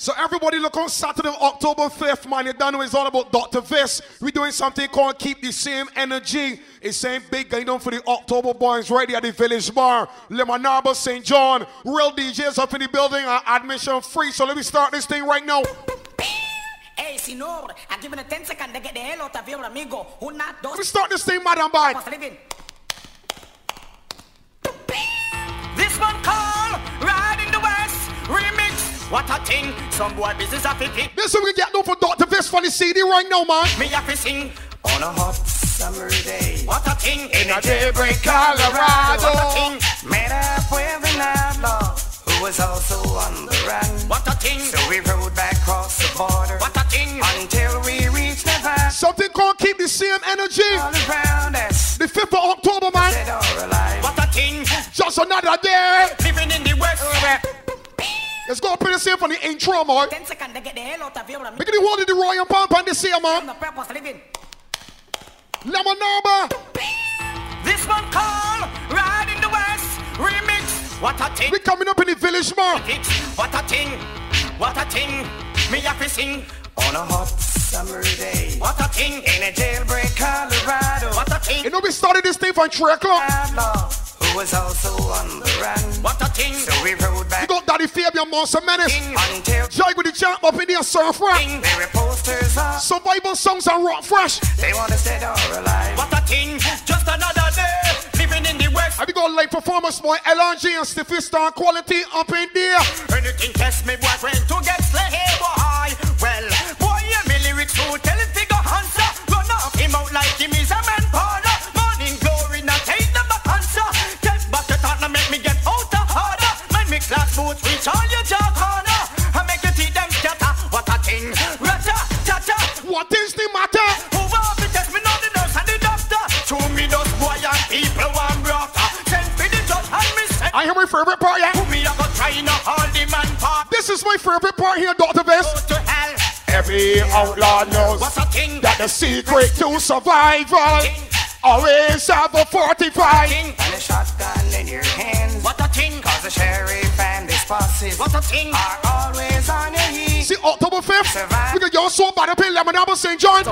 So everybody look on Saturday, October 5th, man. You don't know it's all about Dr. Vis. We're doing something called Keep the Same Energy. It's same big guy down for the October boys ready at the Village Bar. Lemon Arbor, St. John. Real DJs up in the building. Uh, admission free. So let me start this thing right now. Hey, senor, I'm giving a 10 seconds to get the hell out of here, amigo. Una, dos, Let me start this thing, madam boy. What a thing, some boy business a fit it. This is what we get down for Dr. Vis for the CD right now, man. Me a fi sing. On a hot summer day, What a thing in a daybreak Colorado, What a thing, met up with an outlaw who was also on the run. what a thing, So we rode back across the border what a thing. until we reached Nevada. Something called Keep the Same Energy. All around us, The 5th of October, man. dead or alive. What a thing, Just another day. living in the West. Let's go up in the same for the intro, man. 10 seconds to get the hell out of here, amigo. Look at the whole of the Royal Pump on this here, On man. the purpose living. number This one called Ride in the West Remix. What a thing. We coming up in the Village, man. it. What a thing, what a thing. Me a fi sing. On a hot summer day, What a thing, in a jailbreak Colorado, what a thing, You know we started this thing from 3 o'clock. Outlaw who was also on the run. what a thing, So we rode You got Daddy Fabian Monster Menace. until Jig with the jump up in there, surf rap. there were posters up. Survival songs and rock fresh. They want us dead or alive. what a thing. Just another day, living in the West. And we got live performance boy LRG and Stiffy Star quality up in there. Anything test me boyfriend to get slay, boy. Well, boy, yeah, me lyrics to tell it figure answer. Run off him out like him is a boots reach all your jaw corner. I make you teeth them scatter. What a thing, rata, tata. What is the matter? Over off the test, me know the nurse and the doctor. To me, those boy and people want brother. Send for the judge and me say. I hear my favorite part, yeah. Me a go try no all the man part. This is my favorite part here, Dr. Vest. Go to hell. Every outlaw knows What's a thing? that the secret to survival always have a 45. thing? And a shotgun in your hands. What a thing? Cause the sheriff bosses What a thing? are always on heels. See, October 5th, Survive. we got your soul by the pin, Lemon Arbor, St. John.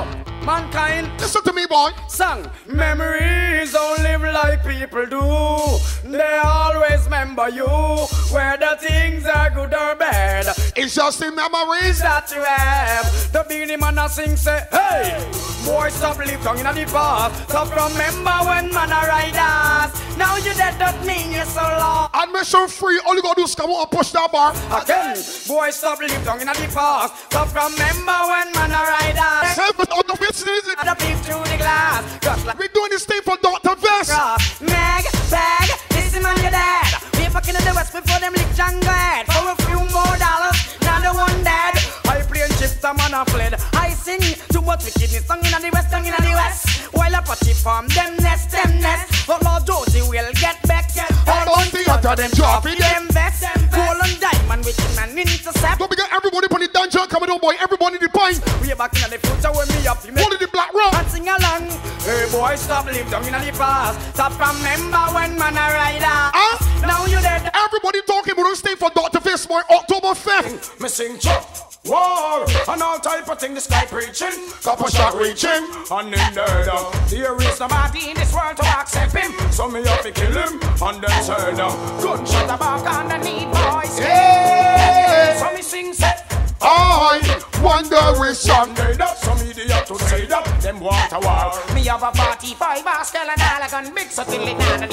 Mankind. Listen to me, boy. song Memories don't live like people do. They always remember you Whether things are good or bad. It's just the memories. That you have. The Beenie Man a sing say Hey! Boy stop live down in the past. Stop remember when man a ride us. Now you dead don't mean you're so long Admission free. All you gotta do is come out and push that bar. Again Boy stop live down in the past. Stop remember when man a ride us. On the business, And a peep through the glass Just like we doing this thing for Dr. Vest. Meg, bag, this is your dad. Fucking in the west before them lick jungle head. For a few more dollars, now the one dead. I play and shift a man a fled. I sing too much wickedness song in the west, song in the west. While a party farm, them nest, them nest. But Lord Josie will get back. All on the other, them drop it. Them best. Gold and diamond, wicked man intercept. Don't forget everybody put the dungeon coming on, boy. Everybody the pint. We are back in the future when me up. You make the black rock. and sing along. Hey boy, stop live down in the past. Stop remember when man a rider. Huh? Now you dead. Everybody talking about this thing for Dr. Vest, boy. October 5th. Me sing chop. War and all type of thing the sky preaching. Couple shot reaching. And in there, uh, there is nobody in this world to accept him. So me have to kill him and then turn uh, gunshot a back on the need boys. Hey! So me sing say. I wonder which song. Someday that some idiot to say that them want a war. Me have a 45 Pascal and all a gun big so till it down and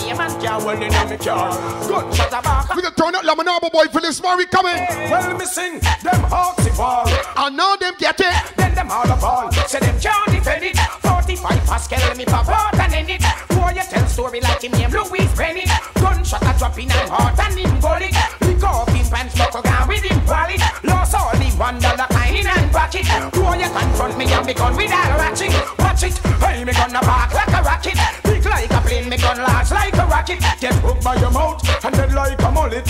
the man can well in me car. Gunshot a back. We can turn up Lemon Arbor, boy, for this. We coming. Well me sing them hawks evolve. And now them get it. Then them all fall. Say them can't defend it. 45 Pascal me pop out and end it. Boy you tell story like him name Louise Bennett. Gunshot a drop in and heart and him bullet. Pick up him pants buckle down with him wallet. Lost all the one dollar kind in and pocket. Boy you confront me and me gun with a ratchet. Watch it. Hey me gonna bark like a rocket. Like a plane, me gun large like a rocket. Get hooked by your mouth and dead like a mullet.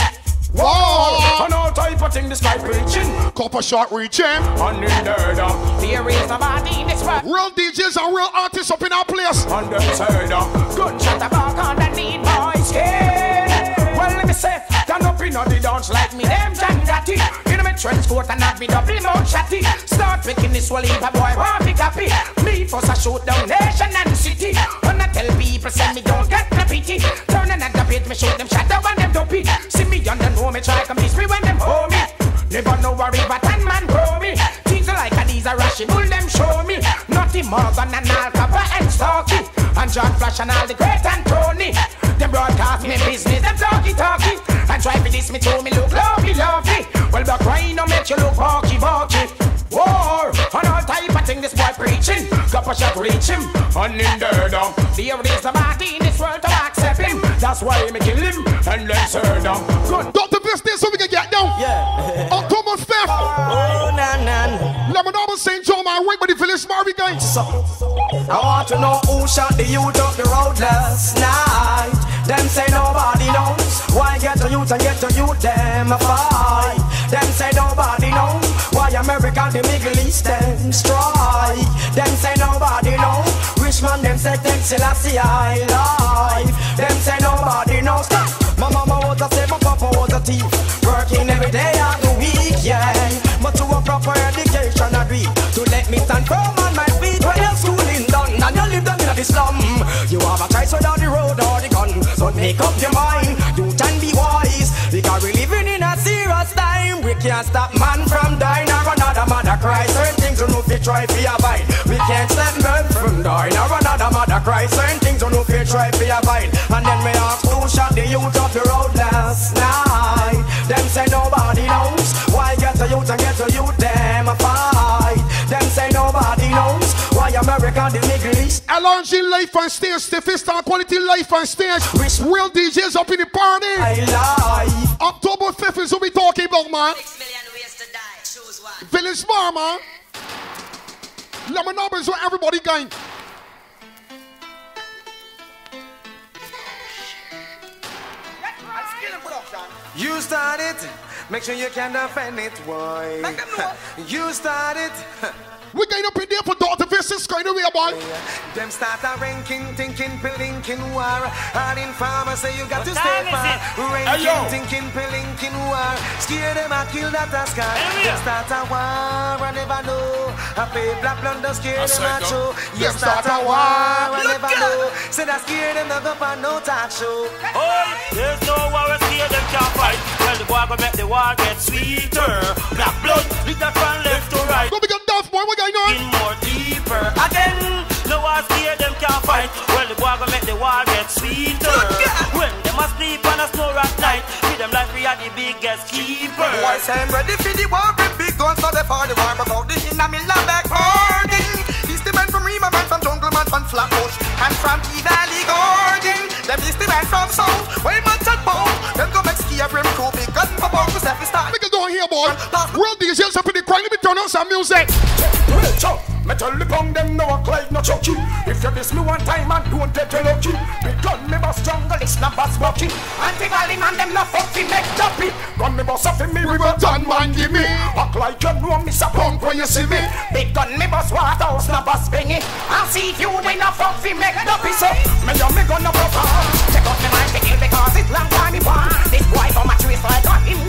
Whoa! And all type of thing this guy preaching. Copper shot reaching. And in there, uh, there is this world. Real DJs and real artists up in our place. On the side, uh, gunshot a back on the need boys head. Well, let me say, stand up in the dance like me, them John Coat and have me double mouth chatty. Start making this whole heap a boy want be copy. Me for a shoot down nation and city. I tell people say me don't get no pity. Turn another page, me shoot them shadow and them dopey. See me on the know me try come this me when them hold me. Never know a river ten man grow me. Things like a these are rushing, bull them show me. Nothing more than an Alcapa and Stalky. And John Flash and all the great and Tony. Them broadcast me business, them talky talky. And try to diss me to me look lovely lovely. Well, back crying no make you look balky balky. War and all type of thing this boy preaching. Got shot reach him and in there down. There is the body in this world to accept him. That's why me kill him and then turn down. Good. Viss, this so we can get down. Yeah. October 5th. Oh, na na. St. John, my Marvin guy. So, I want to know who shot the youth up the road last night. Them say nobody knows. Why get the youth and get the youth them a fight? Them say nobody knows. Why America the Middle East them strike? Them say nobody knows. Rich man them say take Selassie I life. Them say nobody knows. My mama was a slave, my papa was a thief. Working every day of the week, yeah. Agree to let me stand firm on my feet when your schooling done and you live down in the slum. You have a choice without the road or the gun. So make up your mind, you can be wise. Because we're living in a serious time. We can't stop man from dying or another mother cry. Certain things you know you try to avoid. We can't stop man from dying or another mother cry. Certain things you know you try to avoid. And then we ask who shot the youth off the road last night. Them say nobody knows. Why get the youth and get the the Middle East LRG life and stage, stiffest and quality life and stage. Real DJs up in the party. I life. October 5th is what we talking about, man. Six million ways to die. Choose one. Village Bar, man. Lemon Arbor is where everybody going. You start it. Make sure you can defend it, boy. You start it. We going up in there for Dr. Vincent's kind of way, boy. Them start a ranking, thinking, pelinking war. All in farmer say you got to stay far. it? Ranking, Hey, yo. thinking, pelinking war. Scare them and kill that a scar. Hey, Them yo. start a war, I never know. I pay black blunder, scare That's them right, a show. though. You Them start start a a war, war. I never out. know. Say that scare them, not go for no talk show. Oh, there's no war we scare them can't fight. Well, the war go make the war get sweeter. Black blood, lick that from left to right. Go big and Duff, boy. What going on? In more deeper again. No war scare them can't fight. Well, the war go make the war get sweeter. When them a sleep on a snow rock night, with them like we are the biggest keeper. Boy, say I'm ready for the war with big guns, not the for the war, but out the in a mill of back hoarding. He's the man from Rema, man from Jungle, man from Flatbush, and from Tivoli Gardens. Them is the man from South, way man chat bout. Them go make ski brim crew, big gun for bout to step start. Here, boy. Real DJs up in the crowd. Let me turn on some music. Me tell the pong them no act like no chucky. If you diss me one time and don't get you lucky, me gun me bust jungle, it's not bust bucky. Anti-valley man them no fuck fi make duppy. Gun me bust off in me river done man give me. Act like you know me sa punk when you see me. Big gun me bust water house no bust bingy. I'll see you win a fuck fi make duppy so. Me and me gun no perform. Check out me mind to kill because it's long time me born. This boy from a twist like a him.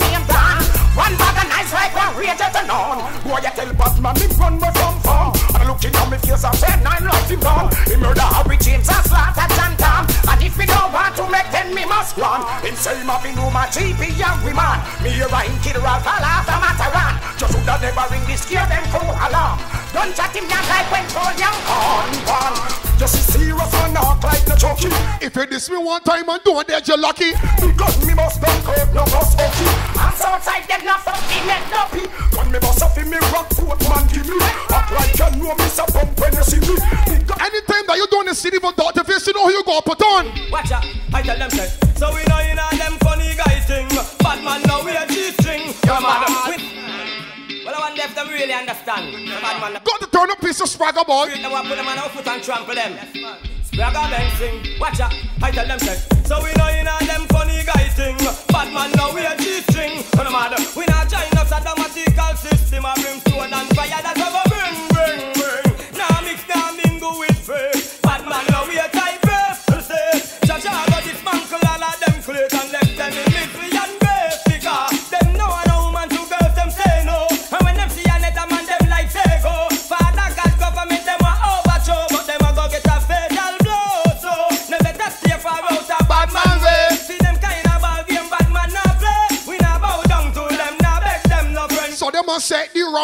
One bag of nice like one rage at an on. Boy, you tell Batman me run me from farm. And I look in on me face and say nine life him gone. He murder Harry James and slaughter John Tom. And if me don't want to make then me must run. Him say him have know my GP young woman. Me a rhyme kid Ralph all after Mataran. Just woulda never ring this scare them crew alarm. Don't chat him young like when told young on one. Just is serious and not like no chucky. If you diss me one time and don't get you're lucky. Because me must don't hurt no must okay. And so outside them not fucking make no pee. When me bust off in me rock foot man give me. Act like you know me so pump when you see me. Because Anytime that you doing the city for Dr. Viss, you know who you gonna put on. Watch out, I tell them say. So we know you know them funny guy thing. Bad man now we a G-string. Come on, Well, I want them really understand. The. Got to turn a piece of swagger, boy. They want put them on our foot and trample them. Spragga bang sing. Watch out, I tell them say. So we know you know them funny guy thing. Bad man now we a G-string. No matter, we not join us a dramatical system. A brimstone and fire that's over bring, bring, bring. Now mix, now mingle with faith.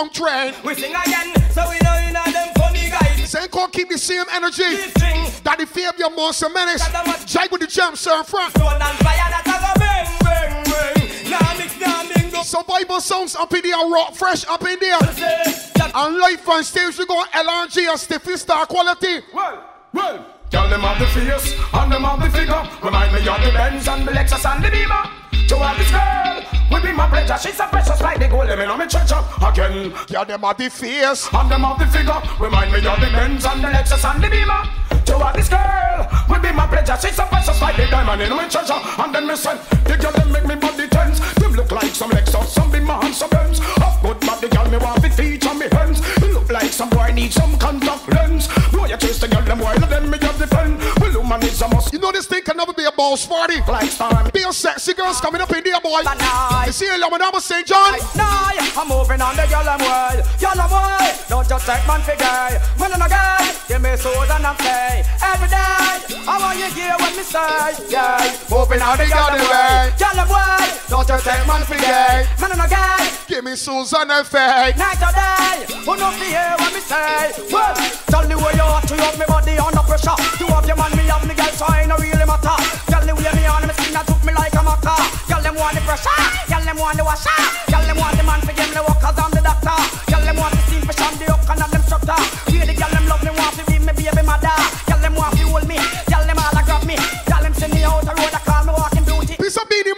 Wrong train. We sing again, so we know you know them funny guys. Saying can't keep the same energy. This string, That the Fabia Monster Menace. Jake with the jump, sir, in front. stone and fire that a go bang, bang, bang. Nah mix, nah mingle. Some Bible songs up in there, rock fresh up in there. Say, that And live on stage, we go LRG and Stiffy Star quality. Well, well. Tell them of the face and them of the figure. Remind me of the Benz and the Lexus and the Beamer. To have this girl will be my pleasure. She's a precious like the gold. Let me know me treasure again. Yeah, them are the face. And them of the figure. Remind me of the Benz and the Lexus and the Beamer. To have this girl will be my pleasure. She's a precious like the diamond in my treasure. And then me say, the girl them make me body tense. Them look like some Lexus, some Beamer and some Benz. Of good body girl me want fit feature me hands. It look like some boy need some contact lens. Boy you chase the girl them while them me have the friend. Well is a must. You know this thing can never boss party. Be a sexy girls coming up in there, boy. You see a Lemon Arbor St. John? I'm moving on the yellow world. Yellow world. Don't just take man for gay. Man and a guy. Give me soul and I'm say. Every day. I want you hear what me say. Yeah. Moving on the yellow world. Yellow world. Don't just take man for gay. Man and a guy. Give me Susan and Faye. Night or day. Who know fi hear what me say. Well, tell the way you hot to up me body under pressure. You have your man, me have me girl, so I no really matter. Tell the way me on me skin and took me like a maca. Tell them want the pressure. Tell them want the washer. Tell them want the man for me the work 'cause I'm the doctor. Tell them want the steam for sham the up and them structure. Really, tell them love me, want to be me baby mother. Tell them want to hold me. Tell them all grab me. Tell them send me out the road, I call me walking beauty. Piece of beanie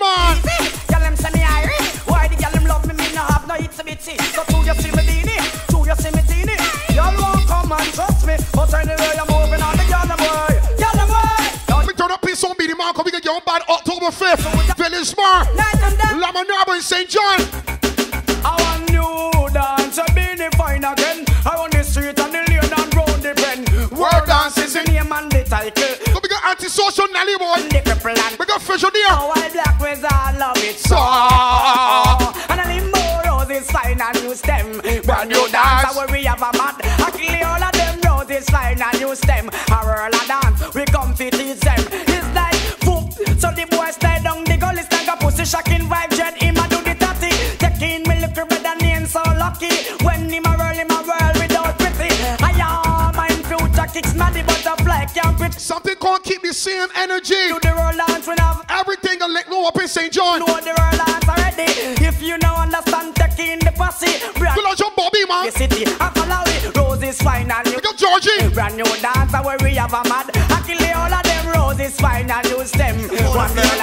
same energy. Do the roll dance we have Everything a lick low up in St. John. know the dance already. If you know understand, taking the posse. Brand love your Bobby man. new city, I follow it. Roses fine and you. got Georgie. Brand new dancer where we have a mad. I kill all of them roses fine and use them. One girl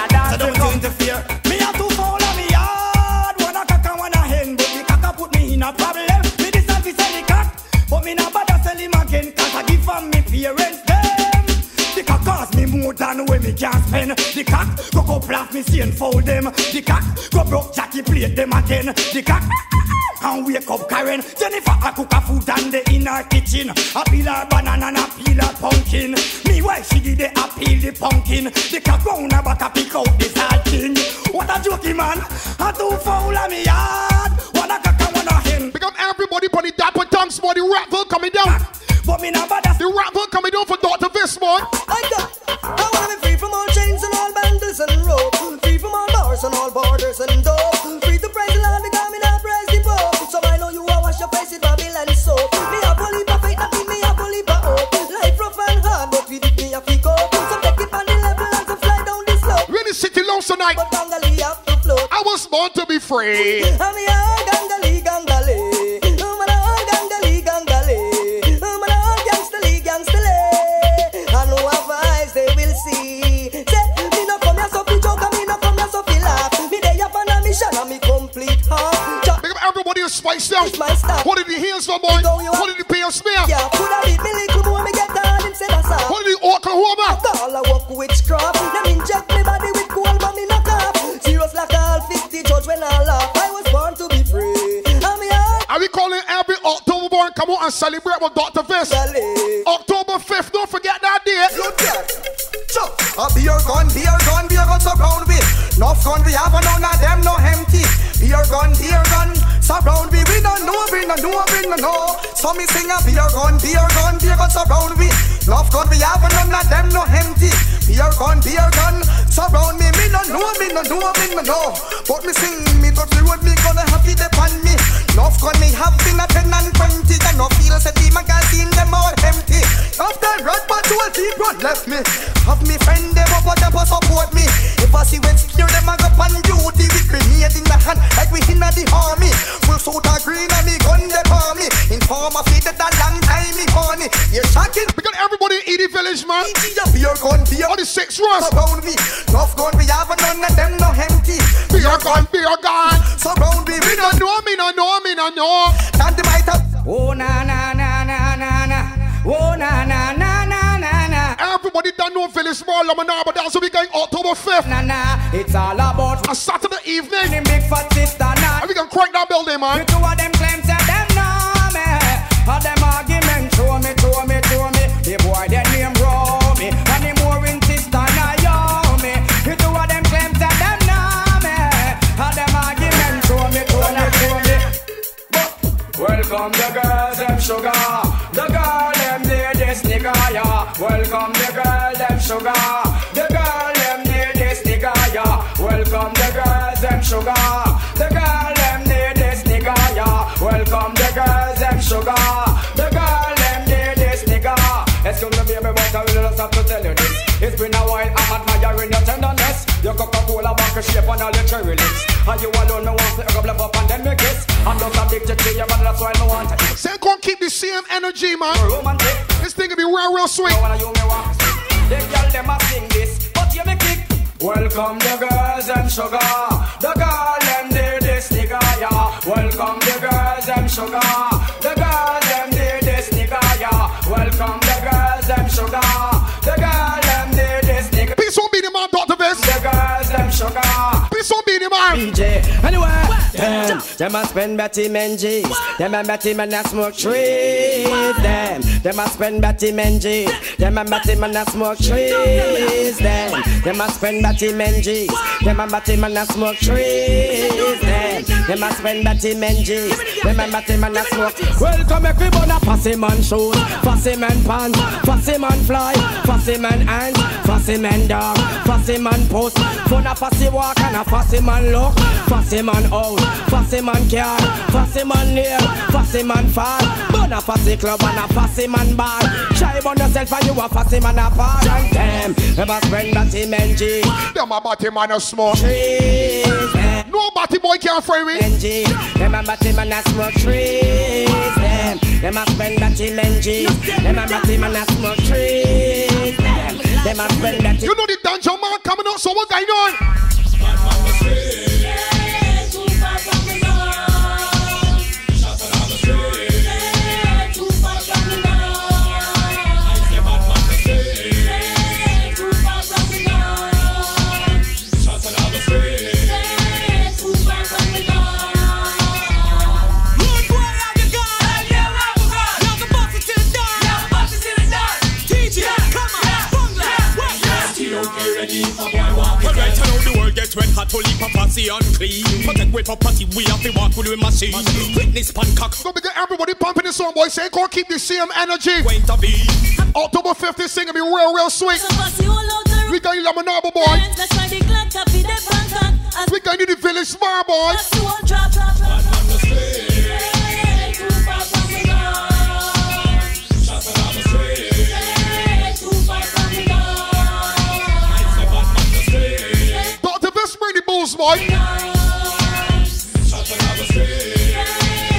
The cock go go laugh me see and fold them. The cock go broke Jackie plate them again. The cock. And wake up Karen Jennifer a cook a food and the in her kitchen A peel her banana and a peel her pumpkin Me wife she did the a peel the pumpkin The cock round her back a pick out the salt thing What a jokey man A two foul of me yard One a cock and one a hen Pick up everybody on the dapper tongues boy. The rapper coming down. But me not bother The rapper coming down for Dr. Viss boy. I got. I wanna be and and doors. Free to praise the Lord because me not praise the Pope. So I know you are wash your face with Babylon soap. Me a bully for faith, mean me a bully for hope. Life rough and hard, but with it me a up. So take it on the level and to fly down the slope. Really city low tonight. But gangali have to float. I was born to be free. So me sing a beer gun, beer gun, beer gun surround we. Enough gun we have and none of them no empty. Beer gun, beer gun, surround me. Me don't know, me don't know, me don't know. But me sing, now. And we can crank that building, man. The two of them claims that them know me. All them argument show me, show me, show me. The boy their name row me, and the more insist on I yo me. The two of them claims that them know me. All them argument show me, show me, show me. Welcome the girls, them sugar. The girl, them need this nigga, yeah. Welcome the girl, them sugar. The girl, them need this nigga, yeah. Welcome the girls, them sugar. Coca-Cola back shape and all your cherry lips. And you alone, no one to bluff up and then make kiss. I'm just addicted to you, but that's why I want to. Say, go and keep the same energy, man. Romantic. This thing will be real, real sweet. Wanna you me walk. Them girl them a sing this, but you me kick. Welcome the girls and sugar. The girl them did this nigga, yeah. Welcome the girls and sugar. DJ. Anyway, them, them a spend Betty Menzies. Them a Betty man a smoke trees. Them, them a spend Betty Menzies. Them a Betty man a smoke trees. Them, them a spend Betty Menzies. Them a Betty man a smoke trees. Them, them a spend Betty Menzies. Them a Betty man a smoke. Welcome everyone a fussy man shoes, fussy man pants, fussy man fly, fussy man hands, fussy man dog, fussy man post, fun a fussy walk and a fussy man look, fussy man out, fussy man car, fussy man near, fussy man fall, bun a fussy club and a fussy man bar. Try on yourself and you a fussy man apart and them, ever spend that in Menji. Them a batty man a smoke. Trees, them. No batty boy can't free me. Menji, them a batty man a smoke trees. Them, them a spend that in Menji. Them a batty man a smoke trees. Them, them a spend that in You know the dungeon man coming out, so what's going on? Know the world gets red hot, only paparazzi unclean. Protect with property, we have to walk with a machine. Witness pan cock, Go get everybody pumping this song, boy. Say, go and keep the same energy. wait to be. October 5th, this thing will be real, real sweet. We got you Lemon Arbor, boy. We got you the village bar, boy. Booze, boy.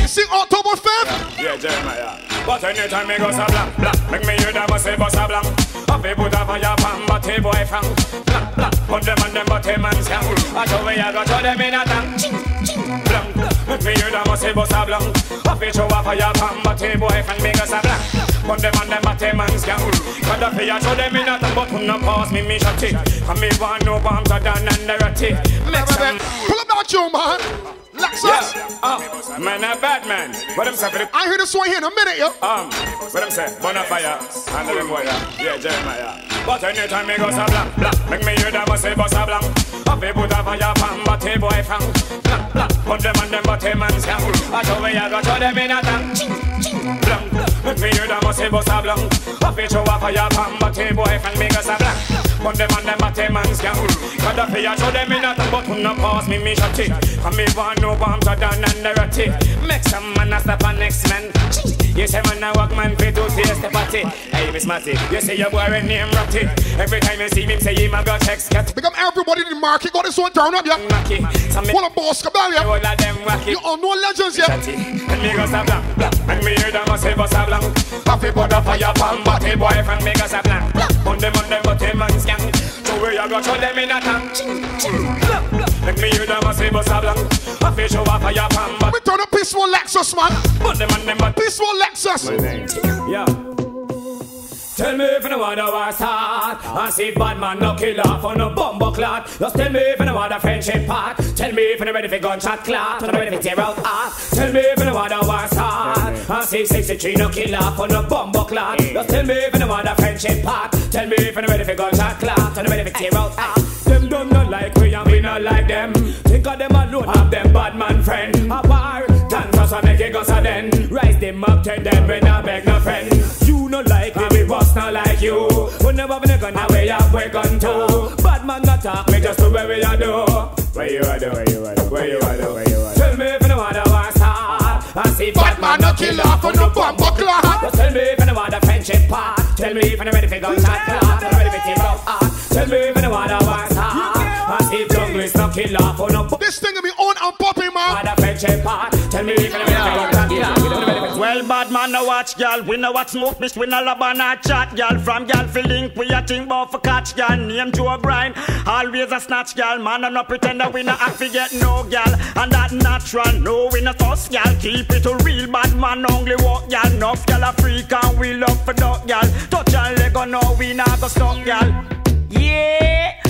See October 5th? Yeah, Jeremiah. But anytime me go so blank, blank, make me hear a say bust a. Have a put a fire pan, but a boy fang. Blank, blank, put them on them, but a man scam. I show me I go throw them in a tank. Blank, make me hear a say bust a. Have a show a fire pan, but a boy fang. Me go so blank. Put them on them, but a man scam. Got a show them in a tank, but no pass me, me shot it. And me want no bombs are done and they're a tick. Make some. Pull up that you, man. Lexus. Yeah, uh, man, a bad man. What them say saying I hear this one here in a minute, yo. Um, what them say? Bonfire, handle them boy, yeah, Jeremiah. But anytime me go so blank, blank, make me hear them a say bust a blank. Have a put a fire pan, but a boy fang. Blank, blank, put them on them, but a man scam. I show me I go throw them in a tank. Make me hear them a say bust a blank. A show a fire pan, but a boy fang. Me go so blank. Put them on them, but a man scam. Got a fire, show them in a tank, but who pass me, me shot it. And me want no bombs are done and a tick. Make some man a stop a next man. You say man a walk man fit to taste the party. Hey Miss Matty, you say your boy a name Ratty. Every time you see him say him a go check scat. Become everybody in the market got this one turn up, yeah. Macky, some me What a boss, Cabal, yeah. all of them wacky. You all know legends, yeah. Shanty, and me go sa blank, blank. And me hear them a say bust a blank. Happy put a fire pan, but the boyfriend me go sa blank. Monday, Monday, but him man skank. So where you go throw them in a tank. Make me hear them a say bust a blank. Happy show a fire pan, but We turn up peaceful Lexus, man. Monday, Monday, but Peaceful Lexus. yeah. Tell me if you want to war start. I see bad man no kill off on a bumbo clot. Just tell me if you want a friendship part. Tell me if you're ready for gunshot clot And ready for tear out heart. Tell me if you want to war start. And see 63 no kill off on a bumbo clot. Just tell me if you want a friendship part. Tell me if you're ready for gunshot clot And ready for tear out heart. Them don't not like we and we not like them. Think of them alone have them bad man friend. A war Dance us and make it go so then Rise them up, tell them when I beg no friend. You no like we boss not like you. We never been a gun, now we have we gun too. Bad man not talk, me just do what we a do. Where you a do, where you a do, where you a do, where you a do Tell me if you know what I want start I see bad man no kill off on no bumbo clot Just tell me if you know what a friendship part. Tell me if you know ready for gunshot clot I'm ready for team up heart Tell me if you know what I want start I see jungle is no kill off on no This thing will be on and popping, man. what a friendship part Tell me if you know ready for gunshot clot You know ready for Well, bad man, no watch, y'all. We know what smoke, bitch. We no love and not chat, y'all. From y'all fi link, we a think about for catch, y'all. Name Joe Bryan, always a snatch, y'all. Man, I no pretend that we no have to get no, y'all. And that natural, no, we no fuss, y'all. Keep it a real bad man, only walk, y'all. Enough, y'all a freak and we love for duck, y'all. Touch y'all leg on, no, we not go stop, y'all. Yeah.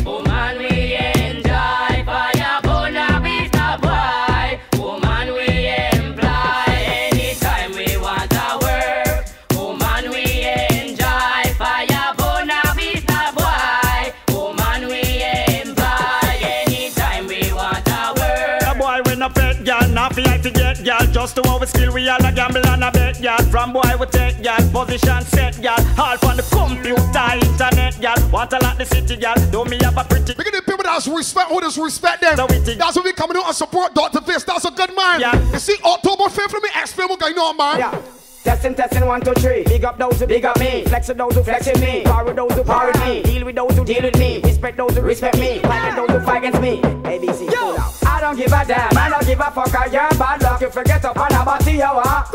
Just to our skill, we all a gamble and a bet gal. From boy we take gal, position set gal. All from the computer, internet gal. Want a lot the city gal, do me have a pretty. Look at the people that's respect, who just respect them. So we That's what we coming out and support Dr. Fist. That's a good man. Yeah. You see, October 5th, let me explain what's going on, man. Yeah. Testing, testing, one, two, three. Big up those who big up me. Flex with those who flexing me. Power with those who power me. Deal with those who deal with me. Respect those who respect me. Fight with those who fight against me. ABC. Yo, I don't give a damn. I don't give a fuck. I you're bad luck if you get up on a body, you are.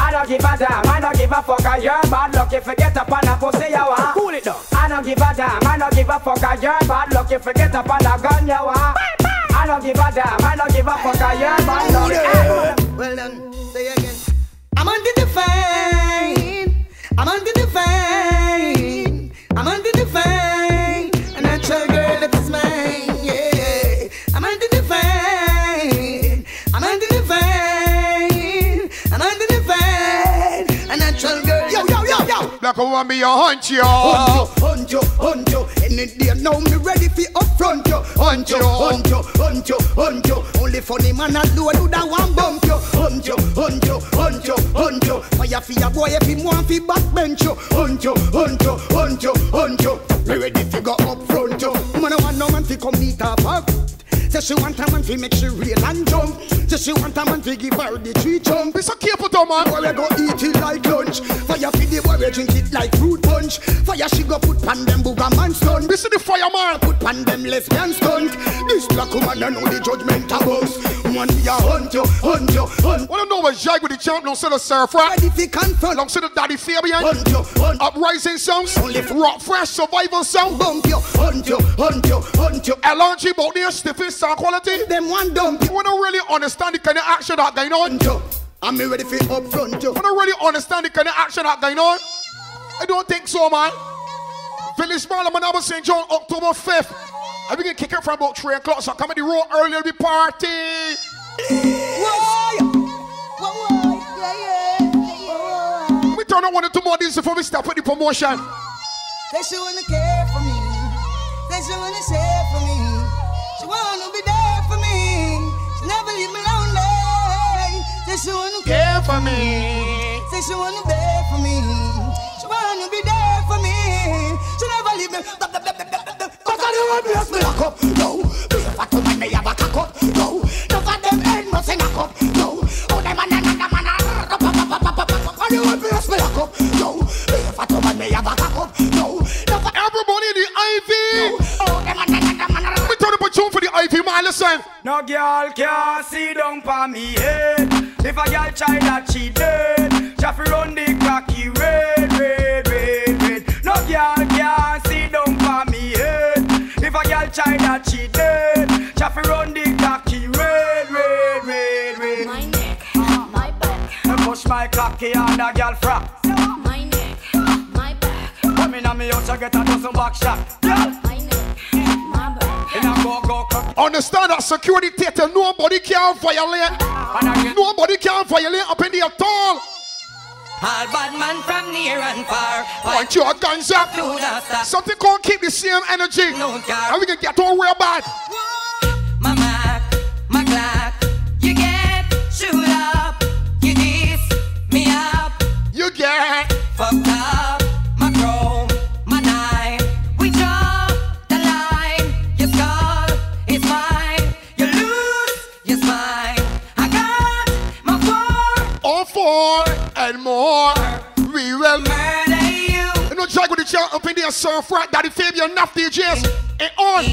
I don't give a damn. I don't give a fuck. I you're bad luck if you get up on a pussy, you are. Cool it down. I don't give a damn. I don't give a fuck. I you're bad luck if you get up on a gun, you are. I don't give a damn. I don't give a fuck. I you're bad luck. Hey. Well done. Say again. I'm under the fine. I'm under the fine. I'm under the fine. A natural girl yo, yo. Like a woman be a hunch, yo. Hunt you, hunt you, hunt you. Any day now me ready fi upfront you. Hunt you, hunt you, hunt you, hunt you. Only funny man alone do that one bump you. Hunt you, hunt you, hunt you, hunt you. Fire fi a boy if him want fi backbench you. Hunt you, hunt you, hunt you, hunt you. Me ready fi go upfront you. Man I want no man fi come meet her back. Say she want a man fi make she real and jump. Say she want a man fi give her the tree jump. It's a careful though, man. Boy, we go eat it like lunch. Fire fi the boy, we drink it like fruit punch. Fire she go put pan them booger man stun. This is the fireman. Put pan them lesbian stunt. This black woman don't know the judgment of us. One be hunt you, hunt you, hunt. What I know was Jagwa De Champ, don't say the surf, right? Ready fi confront. Alongside the Daddy Fabian. Hunt you, hunt. Uprising songs. Only for- Rock Fresh Survival Sound. Bump you, hunt you, hunt you, hunt you. LRG about their stiffing sound quality. Them one dump you, wanna really understand the kind of action that going on? hunt you. I'm ready fi upfront you. wanna really understand the kind of action that going on? I don't think so, man. Village Mall, Manaba St. John, October 5th. And we can kick it from about 3 o'clock, so come at the road earlier, we party. Whoa, whoa, whoa, yeah, yeah. We turn on one or two more deals before we start with the promotion. Say she wanna care for me. Say she wanna share for me. She wanna be there for me. She never leave me lonely. Say she wanna care for me. Say she wanna bear for me. She wanna be there for me. She never leave me of them will brace me lock up. No, be a fat woman, they have a cock up. No, look them end must in a cup. No, oh, them man. And they man are up. Girl can see down pa me head. If a girl try that, she dead. Jeffrey run the cocky red, red, red, red. No girl can see down pa me if a girl try that she dead. Jaffy run the cocky red, red, red, red. My neck, my back, I push my cocky on a girl frack. my neck, my back, Come in on me house, I get a dozen back shot. Girl, my neck, my back. in a go go cocky. Understand that security theater, nobody can violate. And I get Nobody can violate up in there at all. All bad man from near and far. Point your guns up. Something can't keep the same energy. No, God. And we can get all real bad. My Mac, my Glock, you get shoot up, you diss me up, You get fucked up, We will murder you, You know, Jagwa De Champ up in there, surf right, Daddy Fabian, enough DJs. And on.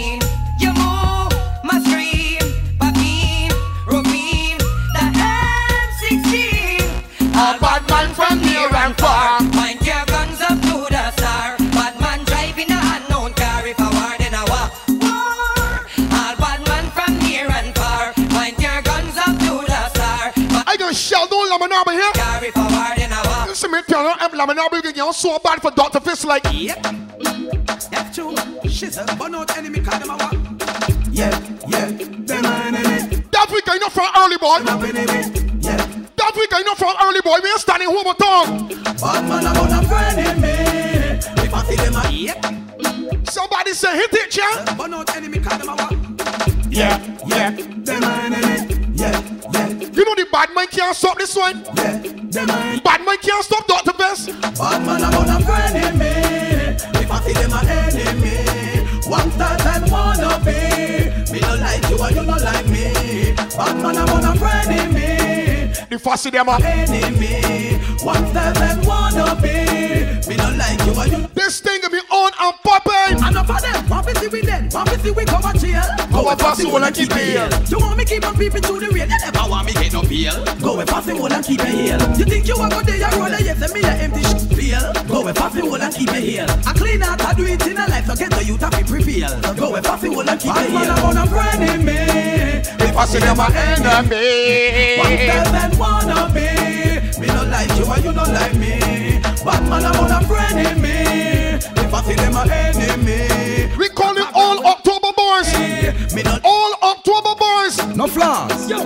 you move, my scream, Papine, the M16, A bad man from near and far. Your guns up to the star. Bad man driving a unknown car. If I war, then I war. War. All bad man from near and far. Point your guns up to the star. I gonna shout down Lemon Arbor here. Me tell you, Lemon Arbor, you get so bad for Dr. Fist like. Yep. That's true. Shit, burn out enemy call them a walk. Yeah, yeah. Them are enemy. That week I know from early boy. Are enemy. Yeah. That week I know from early boy. We ain't standing home at all. Bad man about a friend. Eh? If I see them a yep. Somebody say hit it, champ. Burn out enemy call them a walk. Yeah, yeah. Them are enemy. Bad man can't stop this one. Yeah, Bad man can't stop Dr. Fist. Bad man about a friend in me. If I see them a enemy, one start and wanna be. Me no like you and you no like me. Bad man about a friend in me. The fussy them up. Enemy, one start and wanna be. Me no like you and you. This thing be on and popping. Enough of them, see we to see we come a jail. Go and pass the whole and keep it here. You want me keep on peeping to the rain, you never want me get no bail. Go and pass the whole and keep it here. You think you are good there, you roll a yes, and me a empty sh- feel. Go and pass the whole and keep it here. I clean out, I do it in a life, so get the youth be prevail. Go and pass the whole and keep it here. I'm on a friend in me. If I see them One enemy. step and wanna be. Me no like you and you no like me. Bad man, I'm on a friend in me. If I see them a enemy. We call it all October boys. Me no All October boys. no flaws. Yo,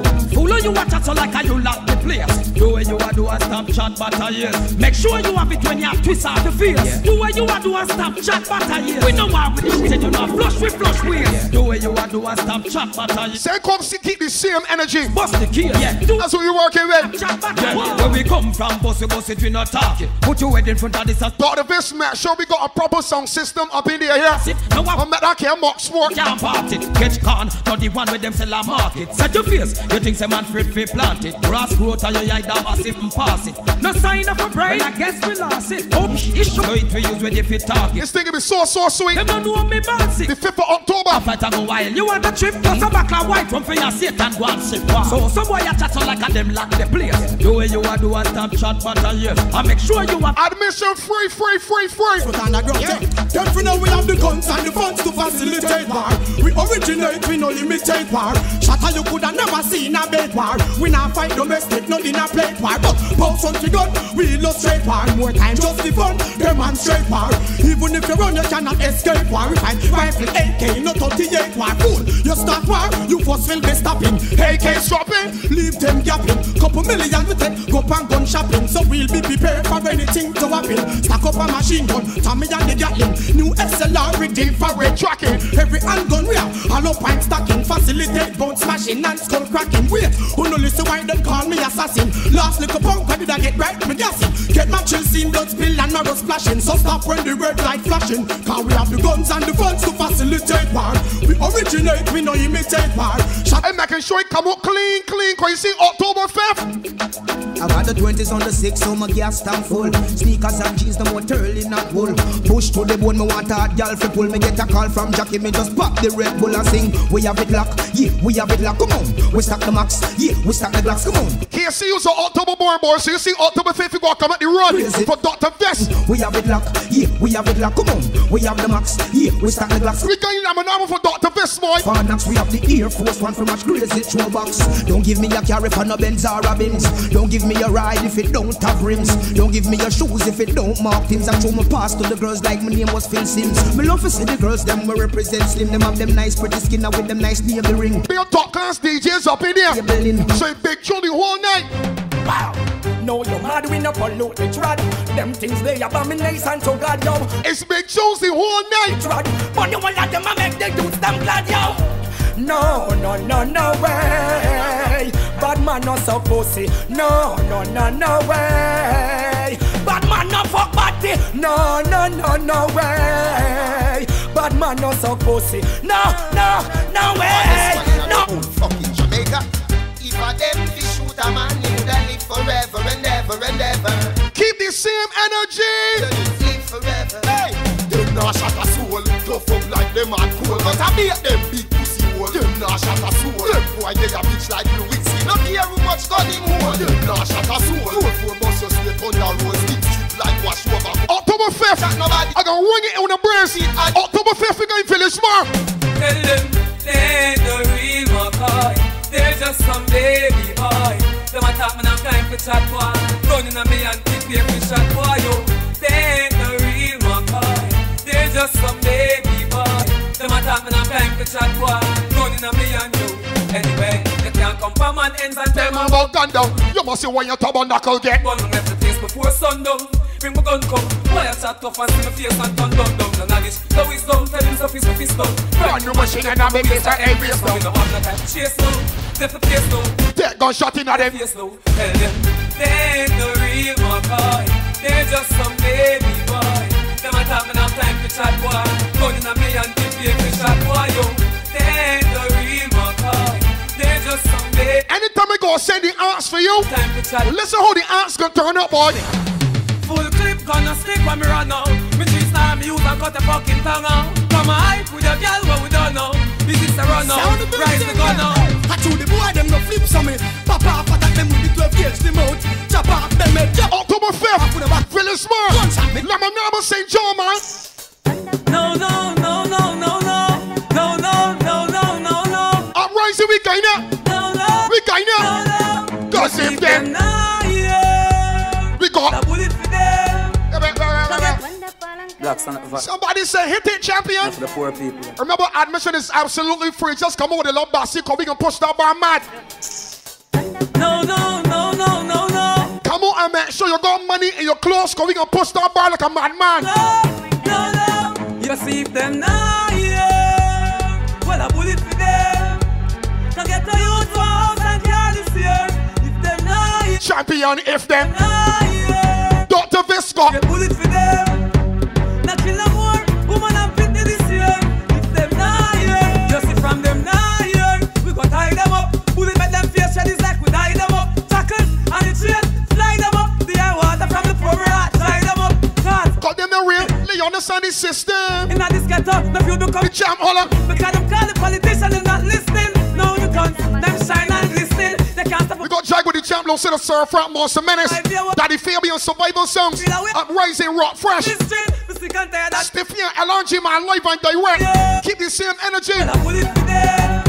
follow you watch so like a you lock the place. Do what you a do a stop chat batter yes. Make sure you have it when you twist off the face. Do what you a do a stop chat batter yes. We know what we do, you know flush with flush ways. Do what you a do a stop chat batter yes. Say come see keep the same energy. Bust the key, yeah. Do That's what we working with. chat batter. Yeah. Where we come from, boss it, boss it, we not talking. Put your head in front of this and Dr. Fist, man, sure we got a proper sound system up in there here. sit. No I'm one at that can mock sport. can't part it. Get con, not the one with them sell a market. Set your face, you think some man fit fit plant it. Grass growth and you yard a sip and pass it. No sign of a brain, I guess we lost it. Oh, mm. issue. So it we use when if it target. This thing will be so, so sweet. Them don't know me boss The 5th of October. I Fight a go wild. You want a trip? Plus a back of white from for your Satan go and sit wow. So some boy a chat so like a them lock the place. Do what you a do a stop chat but a yes. I make sure you a Admission free, free, free, free. But underground, yeah. Them for now we have the guns and the funds to facilitate war. We originate, we no limitate war. Shatter you coulda never seen a bait war. We not fight domestic, not in a plate war. But on the gun, we illustrate war. More time, just the fun, demonstrate war. Even if you run, you cannot escape war. We find rifle AK, not 38 war. Fool, you start war, you first will be stopping. AK swapping, leave them gapping. Couple million we take, go and gun shopping. So we'll be prepared for anything to happen. Stack up a machine gun, Tommy and the Gatling. New SLR with infrared tracking. Every handgun we have, hollow pint stacking. Facilitate bone smashing and skull cracking. Wait, who no listen why them call me assassin? Last little punk, why did I get right? Me gassing. Get my chill scene, blood spill and my marrow splashing. So stop when the red light flashing. Cause we have the guns and the funds to facilitate war. We originate, we no imitate war. Shot Hey, making sure it come out clean, clean. Cause you see October 5th. I got the 20s on the 6, so my gas tank full. Sneakers and jeans, no more turling, not wool. Push to the bone, me want a hot gal fi pull. Me get a call from Jackie, me just pop the Red Bull and sing. We have it locked, yeah, we have it locked. Come on, we stack the max, yeah, we stack the blocks. Come on. Here, see you so October born boy. So you see October 5th, you go come at the run Crazy. for Dr. Vest. We have it locked, yeah, we have it locked. Come on, we have the max, yeah, we stack the blocks. We going I'm a for Dr. Vest, boy. For we have the Air Force One from much crazy throw box. Don't give me a carry for no Benz or a Benz. Don't give me a ride if it don't have rims. Don't give me your shoes if it don't mark things. I show my pass to the girls like my name was Phil Sims. Me love to see the girls them we represent slim. Them have them nice pretty skin with them nice navel ring. Be a top class DJs up in there. Berlin. So big chill the whole night. Wow. No, you mad we no pollute the trad. Them things they abomination to God, yo. It's big shows the whole night. Trad. But you want let them a make the youths them glad, yo. No, no, no, no way. Bad man no so pussy. No, no, no, no way. Bad man not fuck body. No, no, no, no way. Bad man not so pussy. No, no, no way. No. Them fish shoot a man, he woulda live forever and ever and ever. Keep the same energy. Live forever. Hey, them nah shot a soul. Tough up like them hard cool, but I beat them big pussy hole. Them nah shot a soul. Them boy they a bitch like Blue Whiskey. No care who much gun him hold. Them nah shot a soul. Four four bust your straight on the road. Stick strip like wash over. October 5th. Nobody. I gonna ring it on the brace. October 5th, we going Village Bar. Tell them they ain't the real McCoy. They're just some baby boy. Them a talk me now time for chat boy. Running on me and keep here for shot boy yo. They ain't the real McCoy. They're just some baby boy. Them a talk me now time for chat boy. Running on me and you. Anyway, you can't come from man ends and tell me about gun down. You must see when your tabernacle get. Gun left the place before sundown. Bring my gun come. Why I chat tough and see my face and turn down down. No knowledge, no wisdom. Tell him so fist to fist down. Brand new machine and I'm a base of every So we no have no time to chase now. Left the place now. Take gunshot in at them. Face now. Tell them they ain't the real McCoy. They're just some baby boy. Them a talk time to chat boy. Gun in a me and here for shot boy yo. They ain't the real McCoy. They're just some baby. Anytime I go send the ants for you, Time to chat. listen how the ants gonna turn up, boy. Full clip gonna stick when me run out. Me three star me use and cut the fucking tongue out. Come on, hype with your girl, what we don't know. Is this a run out? Sound of the Rise the music, gun out. I told the boy them no flip some me. Pop off attack them with the 12 gauge the mouth. Chop off them head. Chop October 5th, Village Bar. Gunshot me. Lemon Arbor St. John, man. No, no, no, no, no, no. No, no, no, no, no, no. Uprising, we going Black son of Somebody say hit it, champion. for the poor people. Remember, admission is absolutely free. Just come over with a love bossy, cause we can push that bar mad. No, no, no, no, no, no. Come on and make sure you got money in your clothes, cause we can push that bar like a madman. No, no. You see if them nah, yeah. Well, a bullet for them. Can get a youth to house and car this year. If them nah, yeah. Champion, if them. Nah, yeah. Dr. Visco. Get bullet for them. The system. in this ghetto, no few become The champ, hold on. Because them call the politician is not listening. No, you can't. Them shine and glisten. They can't stop We got Jagwa De Champ, Low City Surf, Front Monster Menace. Daddy Fabian Survival Songs. Uprising Rock Fresh. listening. We sick and tired of Stiffy and LRG, man, live and direct. Keep the same energy. I put it for them.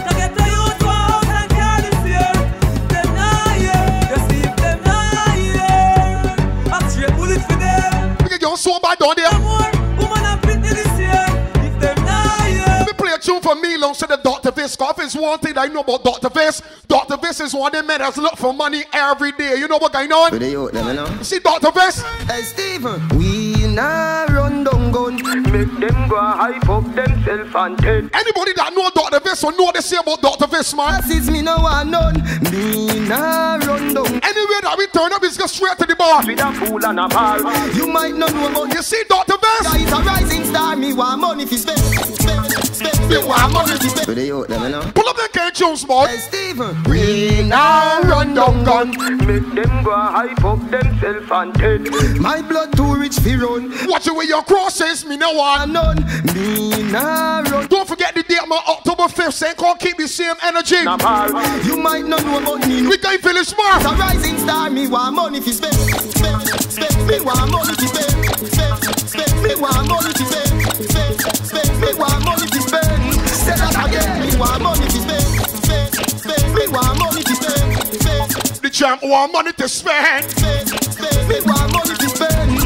To get the youth to a house and car this year. If them not here, you see if them not here. I'm straight bullet for them. We can get so bad down there. For me, Long said the Dr. Visco. If it's one thing I know about Dr. Vis, Dr. Vis is one of them men that's look for money every day. You know what going on? With the youth them, you know. See Dr. Vis? Hey Stephen, we nah run down gun. Make them go hype up themself and dead. Anybody that know Dr. Viss or know what they say about Dr. Viss, man? This is me no want none. Me nah run down. Anywhere that we turn up is go straight to the bar. With a fool and a ball. You might not know about You see Dr. Viss? Guys a rising star. Me want money fi spend. Spend, spend. Me want money fi spend. Where they out them, you know? Pull up the K Jones, boy. Hey, Steven. We nah run down gun. Make them go hype up themself and dead. My blood too rich fi run. Watch it with your crosses, me no one. None. Me nah run. Don't forget the date, man, October 5th. Saying can't keep the same energy. Nah ball. You might not know about me. We can't going Village Bar. A rising star. Me want money fi spend. Spend, spend. Me want money fi spend. Spend, spend. Me want money fi spend. Spend, spend. Me want money fi spend. Say that again. Me want money to spend. Spend, spend. Me want money to spend. Spend, The champ want money to spend. spend, spend. Me want money fi spend.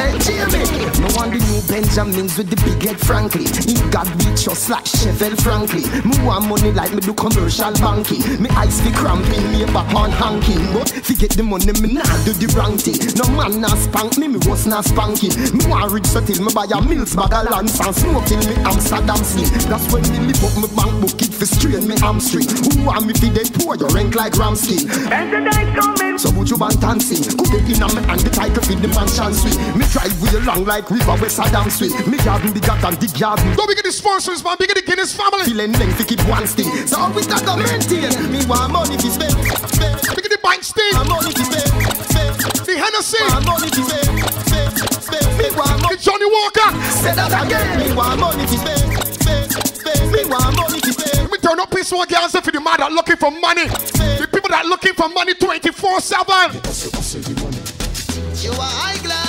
Hey, Jamie. No want the new Benjamins with the big head, frankly. He got reach just like Chevelle, frankly. Me want money like me do commercial banking. Me eyes be cramping, labor on hanking. But fi get the money, me nah do the wrong thing. No man nah spank me, me was not spanking. Me want rich so till me buy a mills bag of and smoke till me Amsterdam sing. That's when me lift up me bank book it fi strain me hamstring. Who want me fi dead poor? You rank like Ramskin. And the day's coming. So would you want dancing? Could it in a me and the title fi the mansion suite. Me drive way along like river west Adam Street. Me garden bigger than the garden. Don't forget the sponsors, man. Bigger the Guinness family. Feeling length to keep one sting. So we start to maintain? Me want money to spend. Bigger the bank sting. Want money to spend. The Hennessy. Want money to spend. Me want The. Johnny Walker. Say that again. Me want money to spend. Me want money to spend. Let me turn up peaceful girls for the man that looking for money. The people that looking for money 24 7. You are high class, me not have